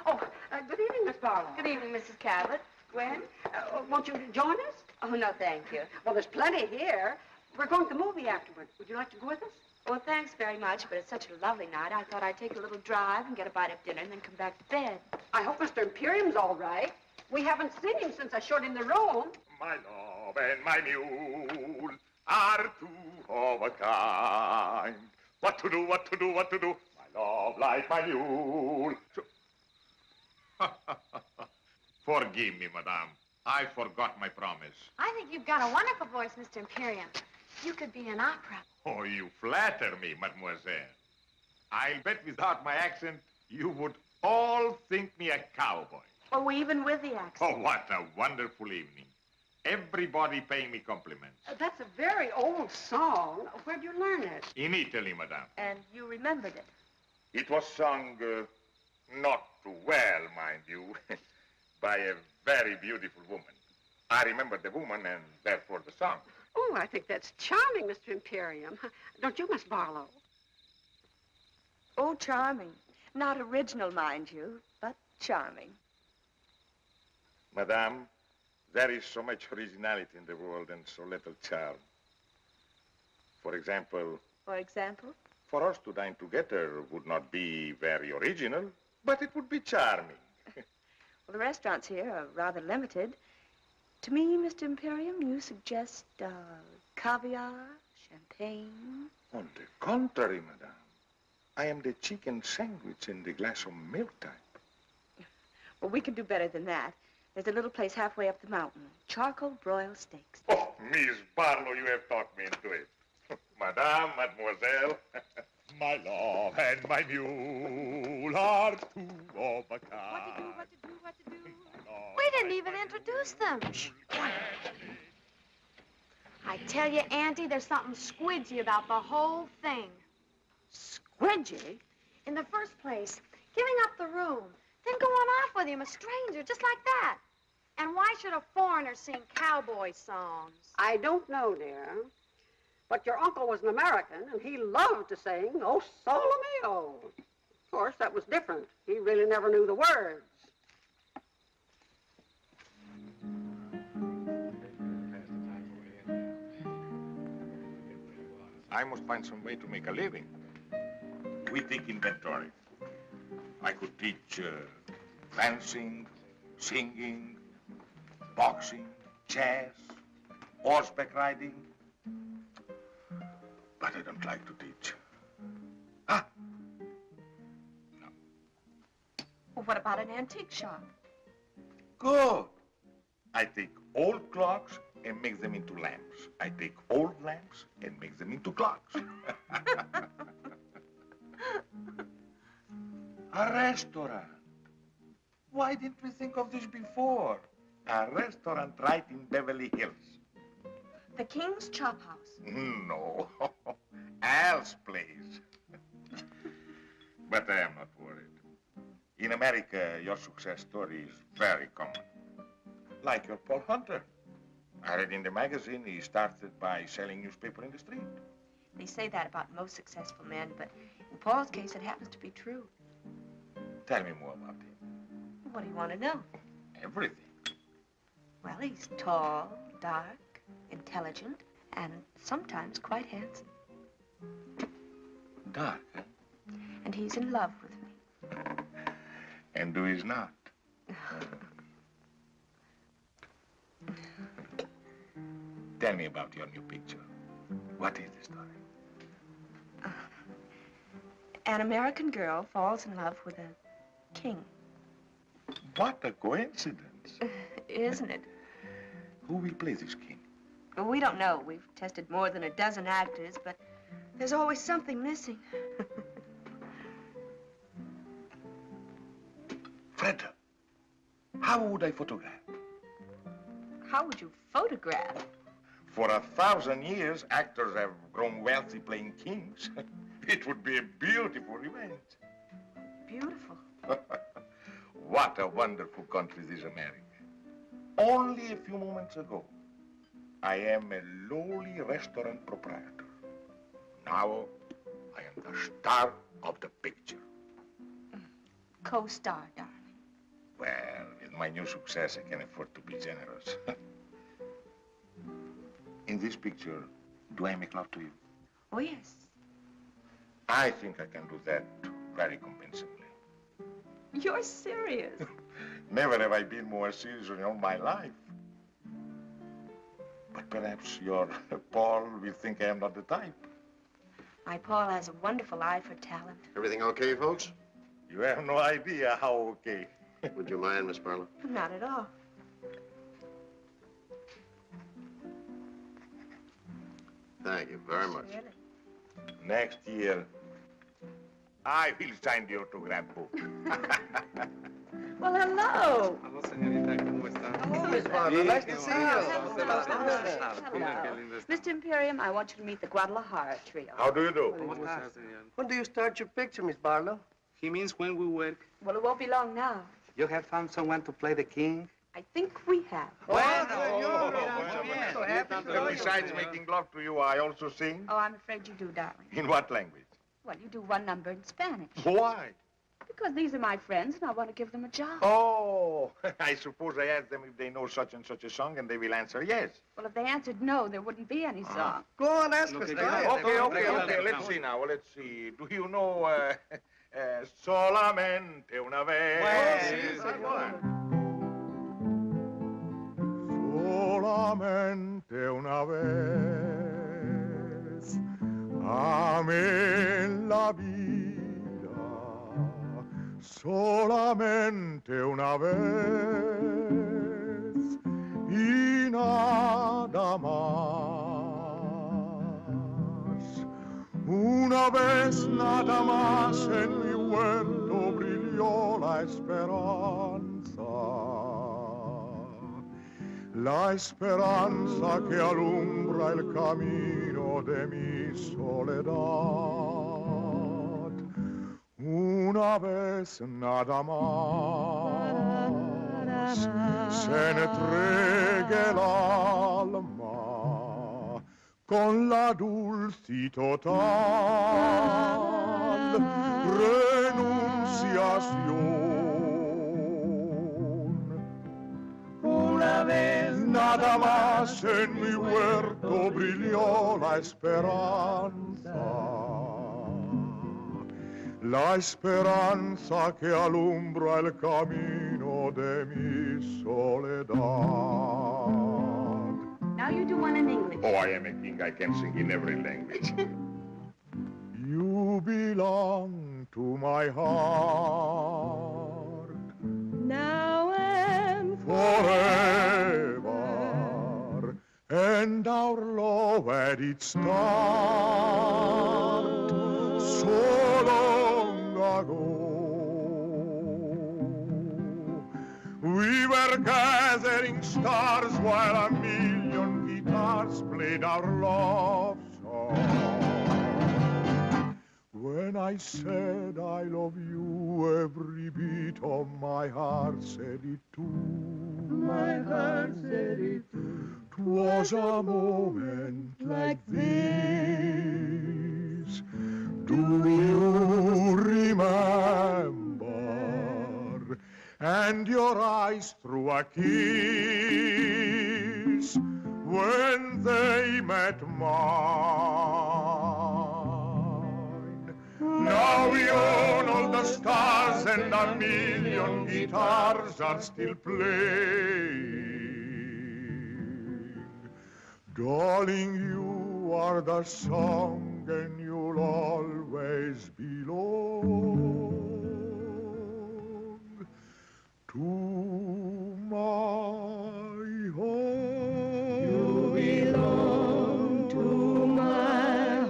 Oh, uh, good evening, Miss Barlow. Good evening, Mrs. Cabot. Gwen? Uh, won't you join us? Oh, no, thank you. Well, there's plenty here. We're going to the movie afterward. Would you like to go with us? Well, thanks very much, but it's such a lovely night. I thought I'd take a little drive and get a bite of dinner and then come back to bed. I hope Mr. Imperium's all right. We haven't seen him since I showed him the room. My love and my mule are two of a kind. What to do, what to do, what to do? My love like my mule. So... Forgive me, madame. I forgot my promise. I think you've got a wonderful voice, Mr. Imperium. You could be an opera. Oh, you flatter me, mademoiselle. I'll bet without my accent, you would all think me a cowboy. Oh, even with the accent. Oh, what a wonderful evening. Everybody paying me compliments. Uh, that's a very old song. Where'd you learn it? In Italy, madame. And you remembered it. It was sung uh, not too well, mind you, by a very beautiful woman. I remember the woman and therefore the song. Oh, I think that's charming, Mr. Imperium. Don't you, Miss Barlow? Oh, charming. Not original, mind you, but charming. Madame, there is so much originality in the world and so little charm. For example, For example? for us to dine together would not be very original, but it would be charming. Well, the restaurants here are rather limited. To me, Mr. Imperium, you suggest uh, caviar, champagne. On the contrary, madame. I am the chicken sandwich and the glass of milk type. Well, we can do better than that. There's a little place halfway up the mountain. Charcoal broiled steaks. Oh, Miss Barlow, you have talked me into it. Madame, mademoiselle. my love and my mule are two of a kind. What to do, what to do, what to do? We didn't even introduce them. I tell you, Auntie, there's something squidgy about the whole thing. Squidgy? In the first place, giving up the room, then going off with him, a stranger, just like that. And why should a foreigner sing cowboy songs? I don't know, dear. But your uncle was an American, and he loved to sing, Oh, Sole Mio. Of course, that was different. He really never knew the words. I must find some way to make a living. We take inventory. I could teach uh, fencing, singing, boxing, chess, horseback riding. But I don't like to teach. Ah! Well, what about an antique shop? Good. I take old clocks and make them into lamps. I take old lamps and make them into clocks. a restaurant. Why didn't we think of this before? A restaurant right in Beverly Hills. The King's Chop House. Mm, no, Al's place. but I am not worried. In America, your success story is very common. Like your Paul Hunter. I read in the magazine he started by selling newspaper in the street. They say that about most successful men, but in Paul's case, it happens to be true. Tell me more about him. What do you want to know? Everything. Well, he's tall, dark, intelligent, and sometimes quite handsome. Dark, huh? And he's in love with me. And who is not? Tell me about your new picture. What is the story? An American girl falls in love with a king, What a coincidence. isn't it? Who will play this king? Well, we don't know. We've tested more than a dozen actors, but there's always something missing. Fredda, how would I photograph? How would you photograph? For a thousand years, actors have grown wealthy playing kings. it would be a beautiful event. Beautiful. what a wonderful country this America. Only a few moments ago, I am a lowly restaurant proprietor. Now, I am the star of the picture. Co-star, darling. Well, with my new success, I can afford to be generous. In this picture, do I make love to you? Oh, yes. I think I can do that very convincingly. You're serious. Never have I been more serious in all my life. But perhaps your Paul will think I am not the type. My Paul has a wonderful eye for talent. Everything okay, folks? You have no idea how okay. Would you mind, Miss Barlow? Not at all. Thank you very much. Next year, I will sign the autograph book. Well, hello. Hello, señorita, ¿cómo está? Hello, Miss Barlow. Nice to see you. Hello. Mr. Imperium, I want you to meet the Guadalajara trio. How do you do? When do you start your picture, Miss Barlow? He means when we work. Well, it won't be long now. You have found someone to play the king? I think we have. And besides making love to you, I also sing. Oh, I'm afraid you do, darling. In what language? Well, you do one number in Spanish. Why? Because these are my friends, and I want to give them a job. Oh, I suppose I asked them if they know such and such a song, and they will answer yes. Well, if they answered no, there wouldn't be any song. Go on, ask Okay, okay, okay, okay. Let's see now. Let's see. Do you know uh, uh, solamente una vez? Well, Go on. solamente una vez amé la vida solamente una vez y nada más una vez nada más en mi huerto brilló la esperanza la esperanza que alumbra el camino de mi soledad. Una vez nada más se entregue el alma con la dulce total renunciación. Una vez nada más en mi huerto brilló la esperanza. La esperanza que alumbra el camino de mi soledad. Now you do one in English. Oh, I am a king. I can sing in every language. You belong to my heart Now and forever, and our love at its start so long ago. We were gathering stars while a million guitars played our love song. When I said I love you, every beat of my heart said it too. My heart said it too. 'Twas a moment like this. Do you remember? And your eyes through a kiss when they met mine. Now we own all the stars and a million guitars are still playing. Darling, you are the song and you'll always belong to my heart. You belong to my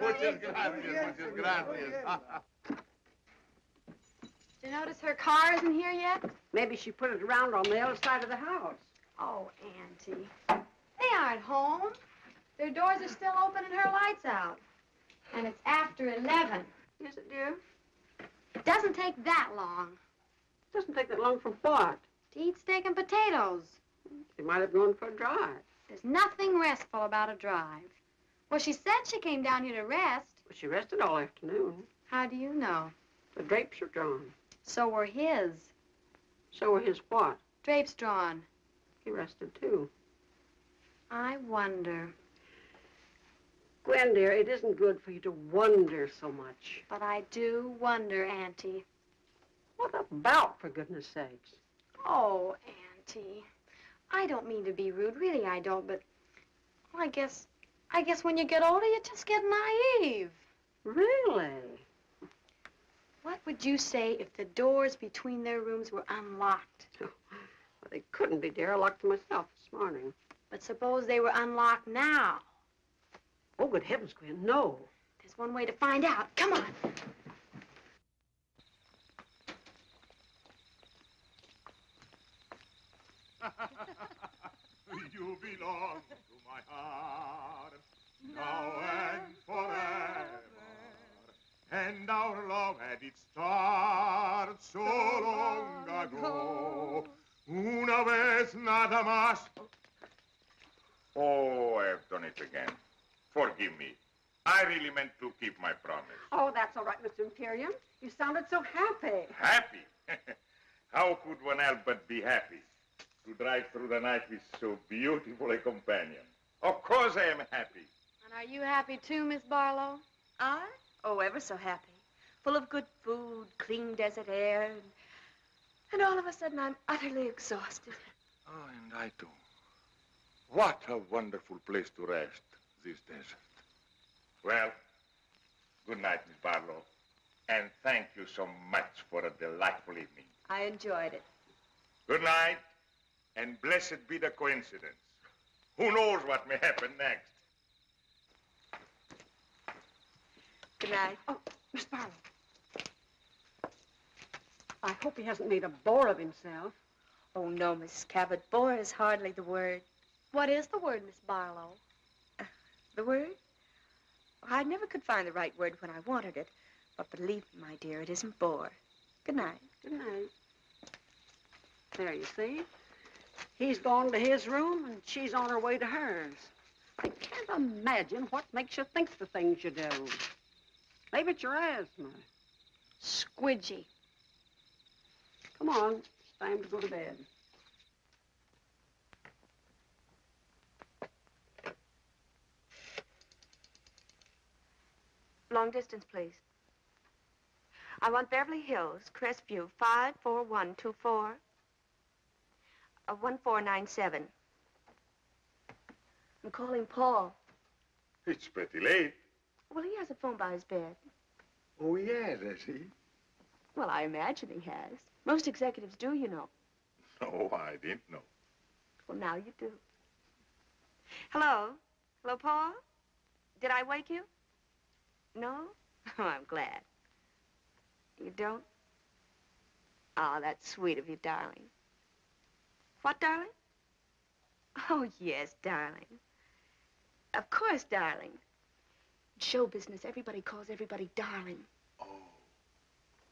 Muchas gracias, muchas gracias. Did you notice her car isn't here yet? Maybe she put it around on the other side of the house. Oh, Auntie. They aren't home. Their doors are still open and her light's out. And it's after 11. Yes, it dear. It doesn't take that long. It Doesn't take that long for what? To eat steak and potatoes. She might have gone for a drive. There's nothing restful about a drive. Well, she said she came down here to rest. Well, she rested all afternoon. How do you know? The drapes are drawn. So were his. So were his what? Drapes drawn. Rested too. I wonder. Gwen, dear, it isn't good for you to wonder so much. But I do wonder, Auntie. What about, for goodness sakes? Oh, Auntie. I don't mean to be rude. Really, I don't, but well, I guess I guess when you get older you just get naive. Really? What would you say if the doors between their rooms were unlocked? Well, they couldn't be, dear. I locked them myself this morning. But suppose they were unlocked now. Oh, good heavens, Gwen, no. There's one way to find out. Come on. vez nada. Oh, I've done it again. Forgive me. I really meant to keep my promise. Oh, that's all right, Mr. Imperium. You sounded so happy. Happy? How could one help but be happy? To drive through the night with so beautiful a companion. Of course I am happy. And are you happy too, Miss Barlow? I? Oh, ever so happy. Full of good food, clean desert air, and, and all of a sudden I'm utterly exhausted. And I too. What a wonderful place to rest, this desert. Well, good night, Miss Barlow. And thank you so much for a delightful evening. I enjoyed it. Good night, and blessed be the coincidence. Who knows what may happen next? Good night. Oh, Miss Barlow. I hope he hasn't made a bore of himself. Oh, no, Miss Cabot. Bore is hardly the word. What is the word, Miss Barlow? The word? I never could find the right word when I wanted it. But believe me, my dear, it isn't bore. Good night. Good night. There, you see? He's gone to his room, and she's on her way to hers. I can't imagine what makes you think the things you do. Maybe it's your asthma. Squidgy. Come on, time to go to bed. Long distance, please. I want Beverly Hills, Crestview, 54124, uh, 1497. I'm calling Paul. It's pretty late. Well, he has a phone by his bed. Oh, yes, has he? Well, I imagine he has. Most executives do, you know. No, I didn't know. Well, now you do. Hello? Hello, Paul? Did I wake you? No? Oh, I'm glad. You don't? Oh, that's sweet of you, darling. What, darling? Oh, yes, darling. Of course, darling. In show business, everybody calls everybody darling. Oh.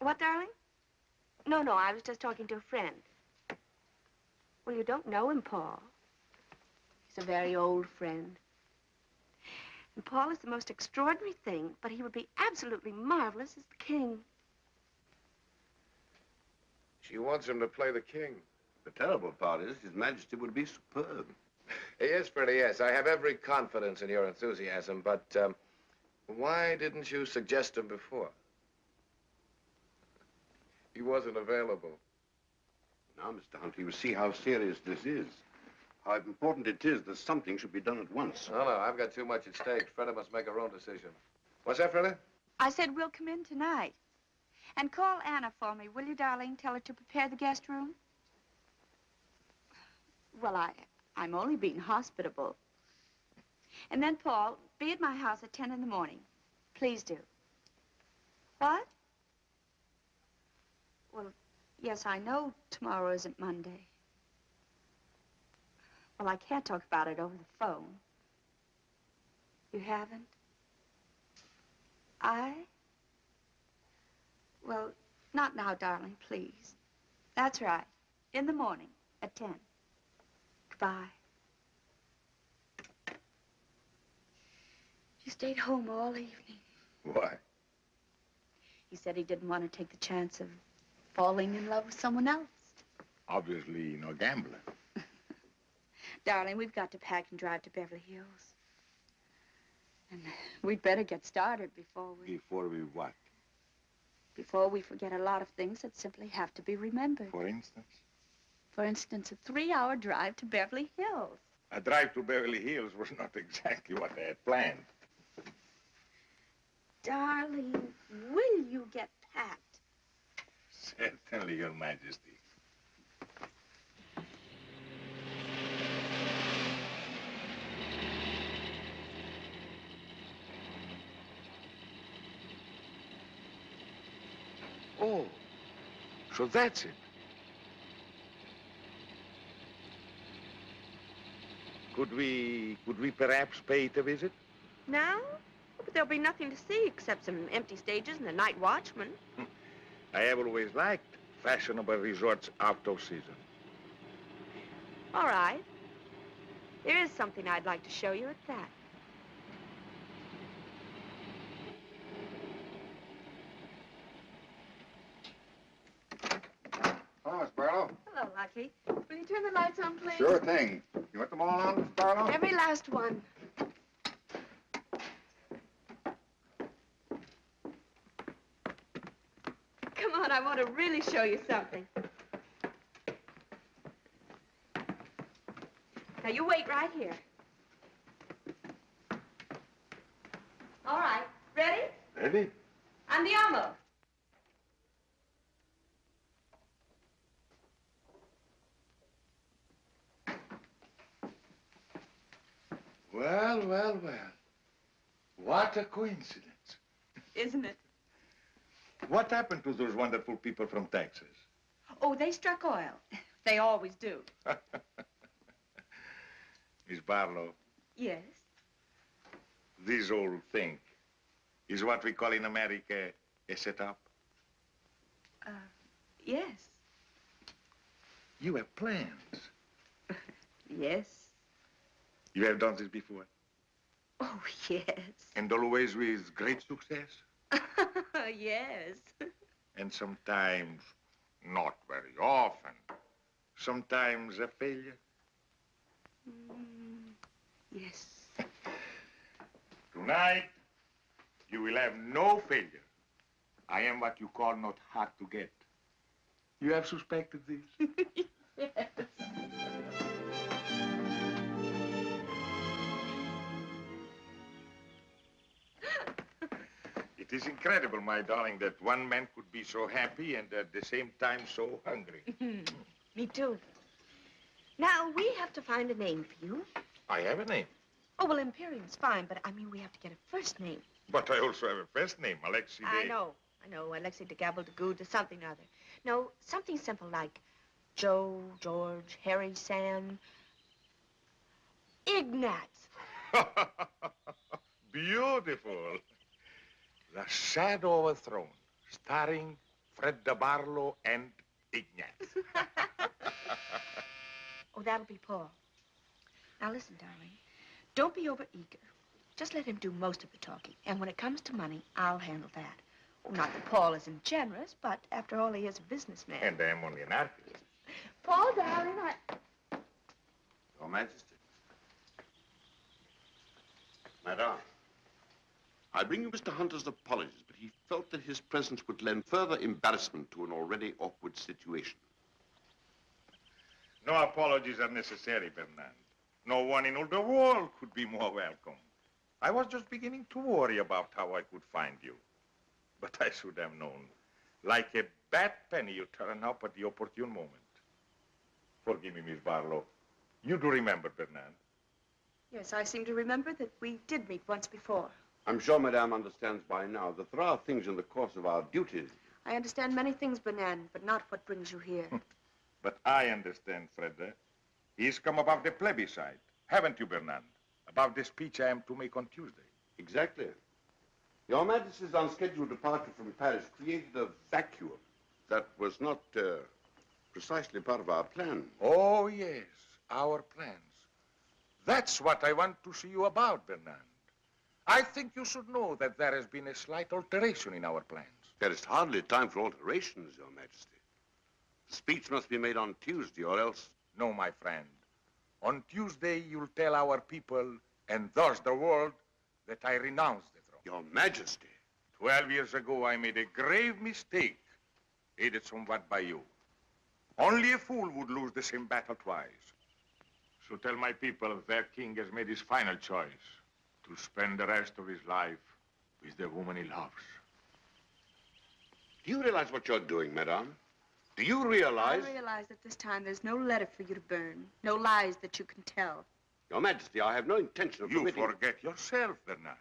What, darling? No, no, I was just talking to a friend. Well, you don't know him, Paul. He's a very old friend. And Paul is the most extraordinary thing, but he would be absolutely marvelous as the king. She wants him to play the king. The terrible part is His Majesty would be superb. Yes, Freddie, yes. I have every confidence in your enthusiasm, but um, why didn't you suggest him before? He wasn't available. Now, Mr. Hunt, you see how serious this is. How important it is that something should be done at once. No, no, I've got too much at stake. Freddie must make her own decision. What's that, Freddie? I said we'll come in tonight. And call Anna for me, will you, darling? Tell her to prepare the guest room. Well, I, I'm only being hospitable. And then, Paul, be at my house at 10 in the morning. Please do. What? Yes, I know tomorrow isn't Monday. Well, I can't talk about it over the phone. You haven't? I? Well, not now, darling, please. That's right. In the morning at 10. Goodbye. He stayed home all evening. Why? He said he didn't want to take the chance of falling in love with someone else. Obviously, no gambling. Darling, we've got to pack and drive to Beverly Hills. And we'd better get started before we... Before we what? Before we forget a lot of things that simply have to be remembered. For instance? For instance, a three-hour drive to Beverly Hills. A drive to Beverly Hills was not exactly what I had planned. Darling, will you get packed? Certainly, Your Majesty. Oh, so that's it. Could we, could we perhaps pay it a visit? Now? But there'll be nothing to see except some empty stages and the night watchman. I have always liked fashionable resorts out of season. All right. There is something I'd like to show you at that. Hello, Miss Barlow. Hello, Lucky. Will you turn the lights on, please? Sure thing. You want them all on, Miss Barlow? Every last one. Come on, I want to really show you something. Now, you wait right here. All right. Ready? Ready? Andiamo. Well, well, well. What a coincidence. Isn't it? What happened to those wonderful people from Texas? Oh, they struck oil. They always do. Miss Barlow, Yes. this whole thing is what we call in America a setup. Uh, yes. You have plans. Yes. You have done this before. Oh, yes. And always with great success. yes. And sometimes not very often. Sometimes a failure. Mm, yes. Tonight, you will have no failure. I am what you call not hard to get. You have suspected this? yes. It is incredible, my darling, that one man could be so happy and at the same time so hungry. Me too. Now, we have to find a name for you. I have a name, Oh, well, Imperium's fine, but I mean, we have to get a first name. but I also have a first name, Alexei. I de- know. I know. Alexei de Gabble de Good or something or other. No, something simple like Joe, George, Harry, Sam. Ignatz. Beautiful. The Shadow of a Throne, starring Fredda Barlow and Ignatz. Oh, that'll be Paul. Now, listen, darling. Don't be over eager. Just let him do most of the talking. And when it comes to money, I'll handle that. Oh, not that Paul isn't generous, but after all, he is a businessman. and I am only an artist. Paul, darling, I... Your Majesty. Madame, I bring you Mr. Hunter's apologies, but he felt that his presence would lend further embarrassment to an already awkward situation. No apologies are necessary, Bernand. No one in all the world could be more welcome. I was just beginning to worry about how I could find you. But I should have known. Like a bad penny, you turn up at the opportune moment. Forgive me, Miss Barlow. You do remember, Bernand. Yes, I seem to remember that we did meet once before. I'm sure Madame understands by now that there are things in the course of our duties. I understand many things, Bernand, but not what brings you here. But I understand, Fredda. He's come above the plebiscite. Haven't you, Bernand? About the speech I am to make on Tuesday. Exactly. Your Majesty's unscheduled departure from Paris created a vacuum that was not uh, precisely part of our plan. Oh, yes, our plans. That's what I want to see you about, Bernand. I think you should know that there has been a slight alteration in our plans. There is hardly time for alterations, Your Majesty. The speech must be made on Tuesday, or else... No, my friend. On Tuesday, you'll tell our people, and thus the world, that I renounce the throne. Your Majesty. Twelve years ago, I made a grave mistake, aided somewhat by you. Only a fool would lose the same battle twice. So tell my people their king has made his final choice to spend the rest of his life with the woman he loves. Do you realize what you're doing, Madame? Do you realize... I realize... realize that this time there's no letter for you to burn, no lies that you can tell. Your Majesty, I have no intention of You permitting... forget yourself, Bernand.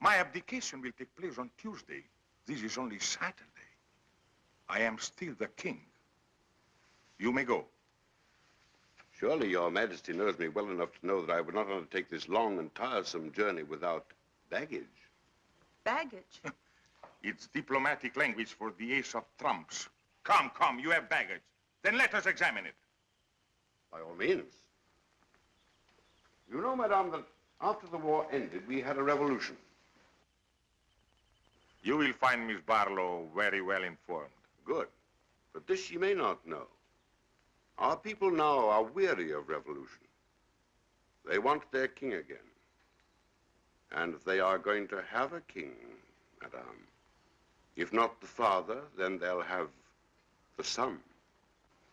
My abdication will take place on Tuesday. This is only Saturday. I am still the king. You may go. Surely your Majesty knows me well enough to know that I would not undertake this long and tiresome journey without baggage. Baggage? It's diplomatic language for the ace of trumps. Come, come, you have baggage. Then let us examine it. By all means. You know, Madame, that after the war ended, we had a revolution. You will find Miss Barlow very well informed. Good. But this she may not know. Our people now are weary of revolution. They want their king again. And they are going to have a king, Madame. If not the father, then they'll have the son.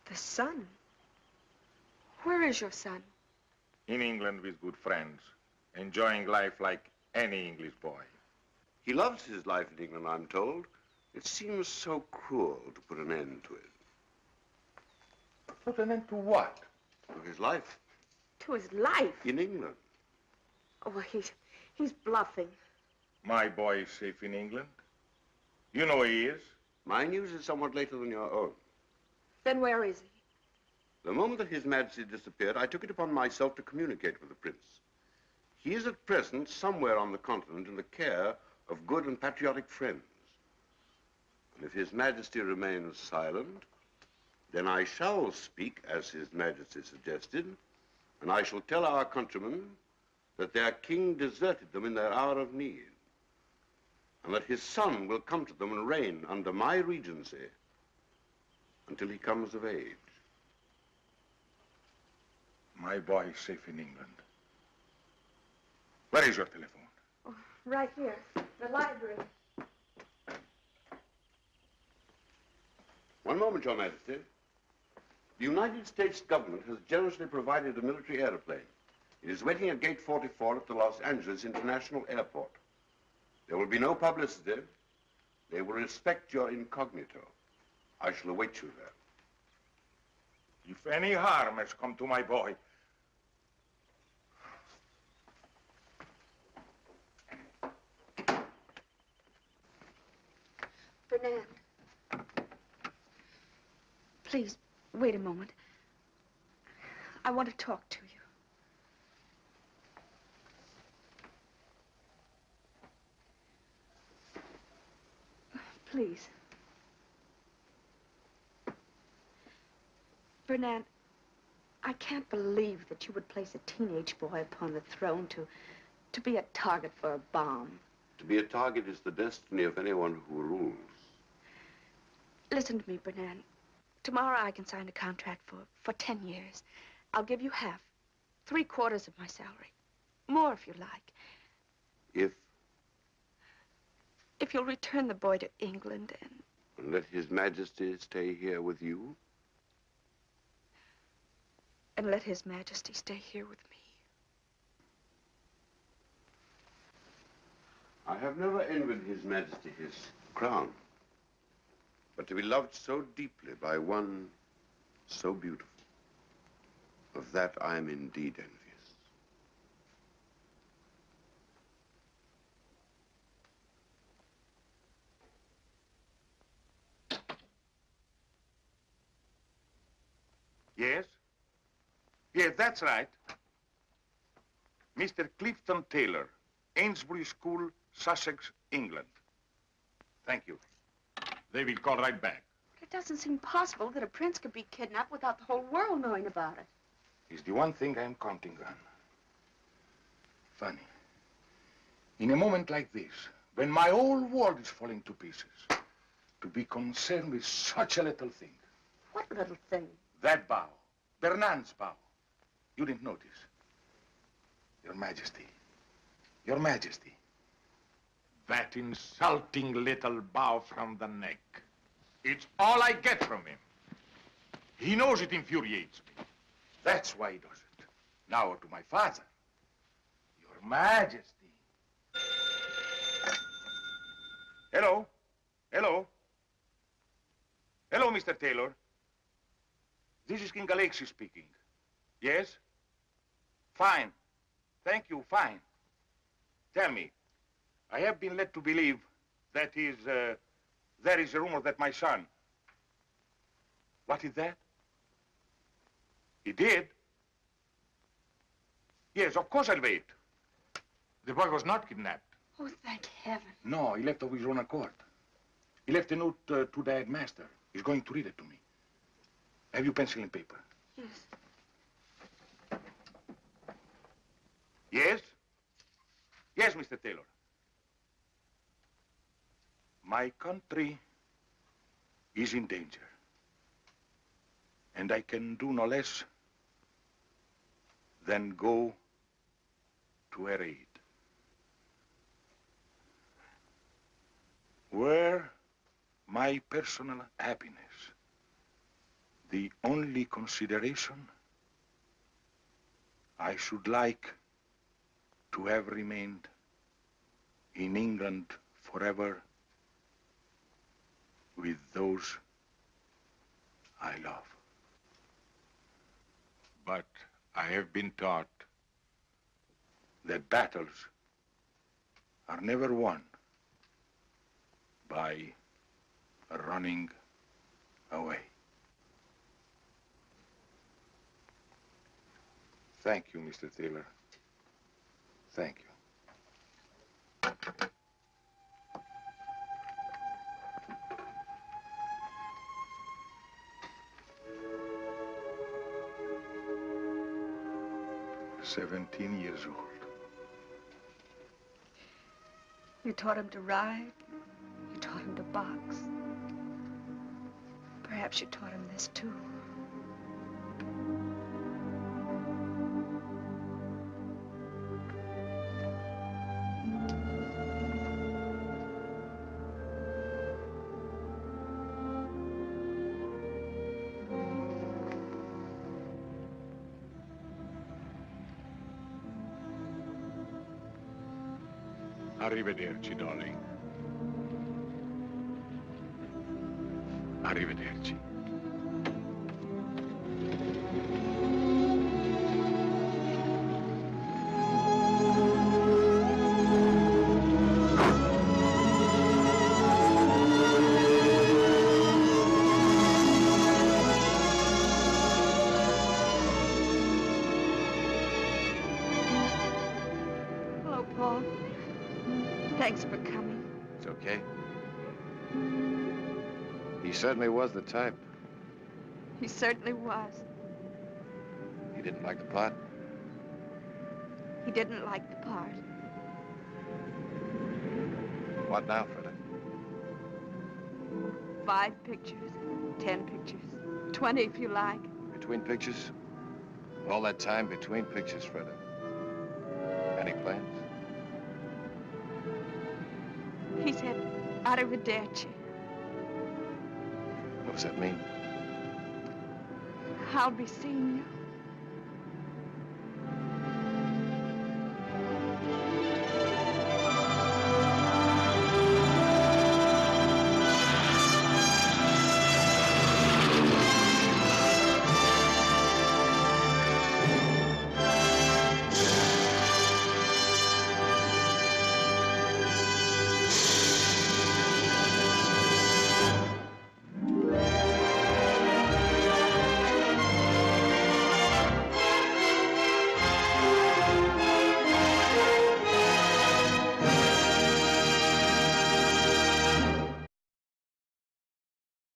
The son? Where is your son? In England with good friends, enjoying life like any English boy. He loves his life in England, I'm told. It seems so cruel to put an end to it. Put an end to what? To his life To his life? in England. Oh, well, he's, he's bluffing. My boy is safe in England. You know he is? My news is somewhat later than your own. Then where is he? The moment that His Majesty disappeared, I took it upon myself to communicate with the Prince. He is at present somewhere on the continent in the care of good and patriotic friends. And if His Majesty remains silent, then I shall speak as His Majesty suggested, and I shall tell our countrymen that their king deserted them in their hour of need, and that his son will come to them and reign under my regency until he comes of age. My boy is safe in England. Where is your telephone? Oh, right here. The library. One moment, Your Majesty. The United States government has generously provided a military aeroplane. It is waiting at Gate 44 at the Los Angeles International Airport. There will be no publicity. They will respect your incognito. I shall await you there. If any harm has come to my boy, Bernand. Please, wait a moment. I want to talk to you. Please. Bernand, I can't believe that you would place a teenage boy upon the throne to, to be a target for a bomb. To be a target is the destiny of anyone who rules. Listen to me, Bernand. Tomorrow I can sign a contract for, for 10 years. I'll give you half, three quarters of my salary. More if you like. If, If you'll return the boy to England and and let His Majesty stay here with you, and let His Majesty stay here with me. I have never envied His Majesty his crown. But to be loved so deeply by one so beautiful, of that I am indeed envious. Yes? Yes, that's right. Mr. Clifton Taylor, Ainsbury School, Sussex, England. Thank you. They will call right back. It doesn't seem possible that a prince could be kidnapped without the whole world knowing about it. It's the one thing I'm counting on. Funny. In a moment like this, when my whole world is falling to pieces, to be concerned with such a little thing. What little thing? That bow. Bernand's bow. You didn't notice. Your Majesty. Your Majesty. That insulting little bow from the neck. It's all I get from him. He knows it infuriates me. That's why he does it. Now to my father. Your Majesty. Hello? Hello? Hello, Mr. Taylor. This is King Alexis speaking. Yes? Fine. Thank you, fine. Tell me, I have been led to believe that is, uh, there is a rumor that my son... What is that? He did? Yes, of course I'll wait. The boy was not kidnapped. Oh, thank heaven. No, he left of his own accord. He left a note uh, to the headmaster. He's going to read it to me. Have you pencil and paper? Yes. Yes? Yes, Mr. Taylor. My country is in danger. And I can do no less than go to her aid. Were my personal happiness the only consideration, I should like to have remained in England forever with those I love. But I have been taught that battles are never won by running away. Thank you, Mr. Taylor. Thank you. Seventeen years old. You taught him to ride. You taught him to box. Perhaps you taught him this, too. Arrivederci, darling. Certainly was the type. He certainly was. He didn't like the part. He didn't like the part. What now, Fredda? Five pictures, ten pictures, twenty if you like. Between pictures? All that time between pictures, Fredda. Any plans? He said, Arrivederci. What does that mean? I'll be seeing you.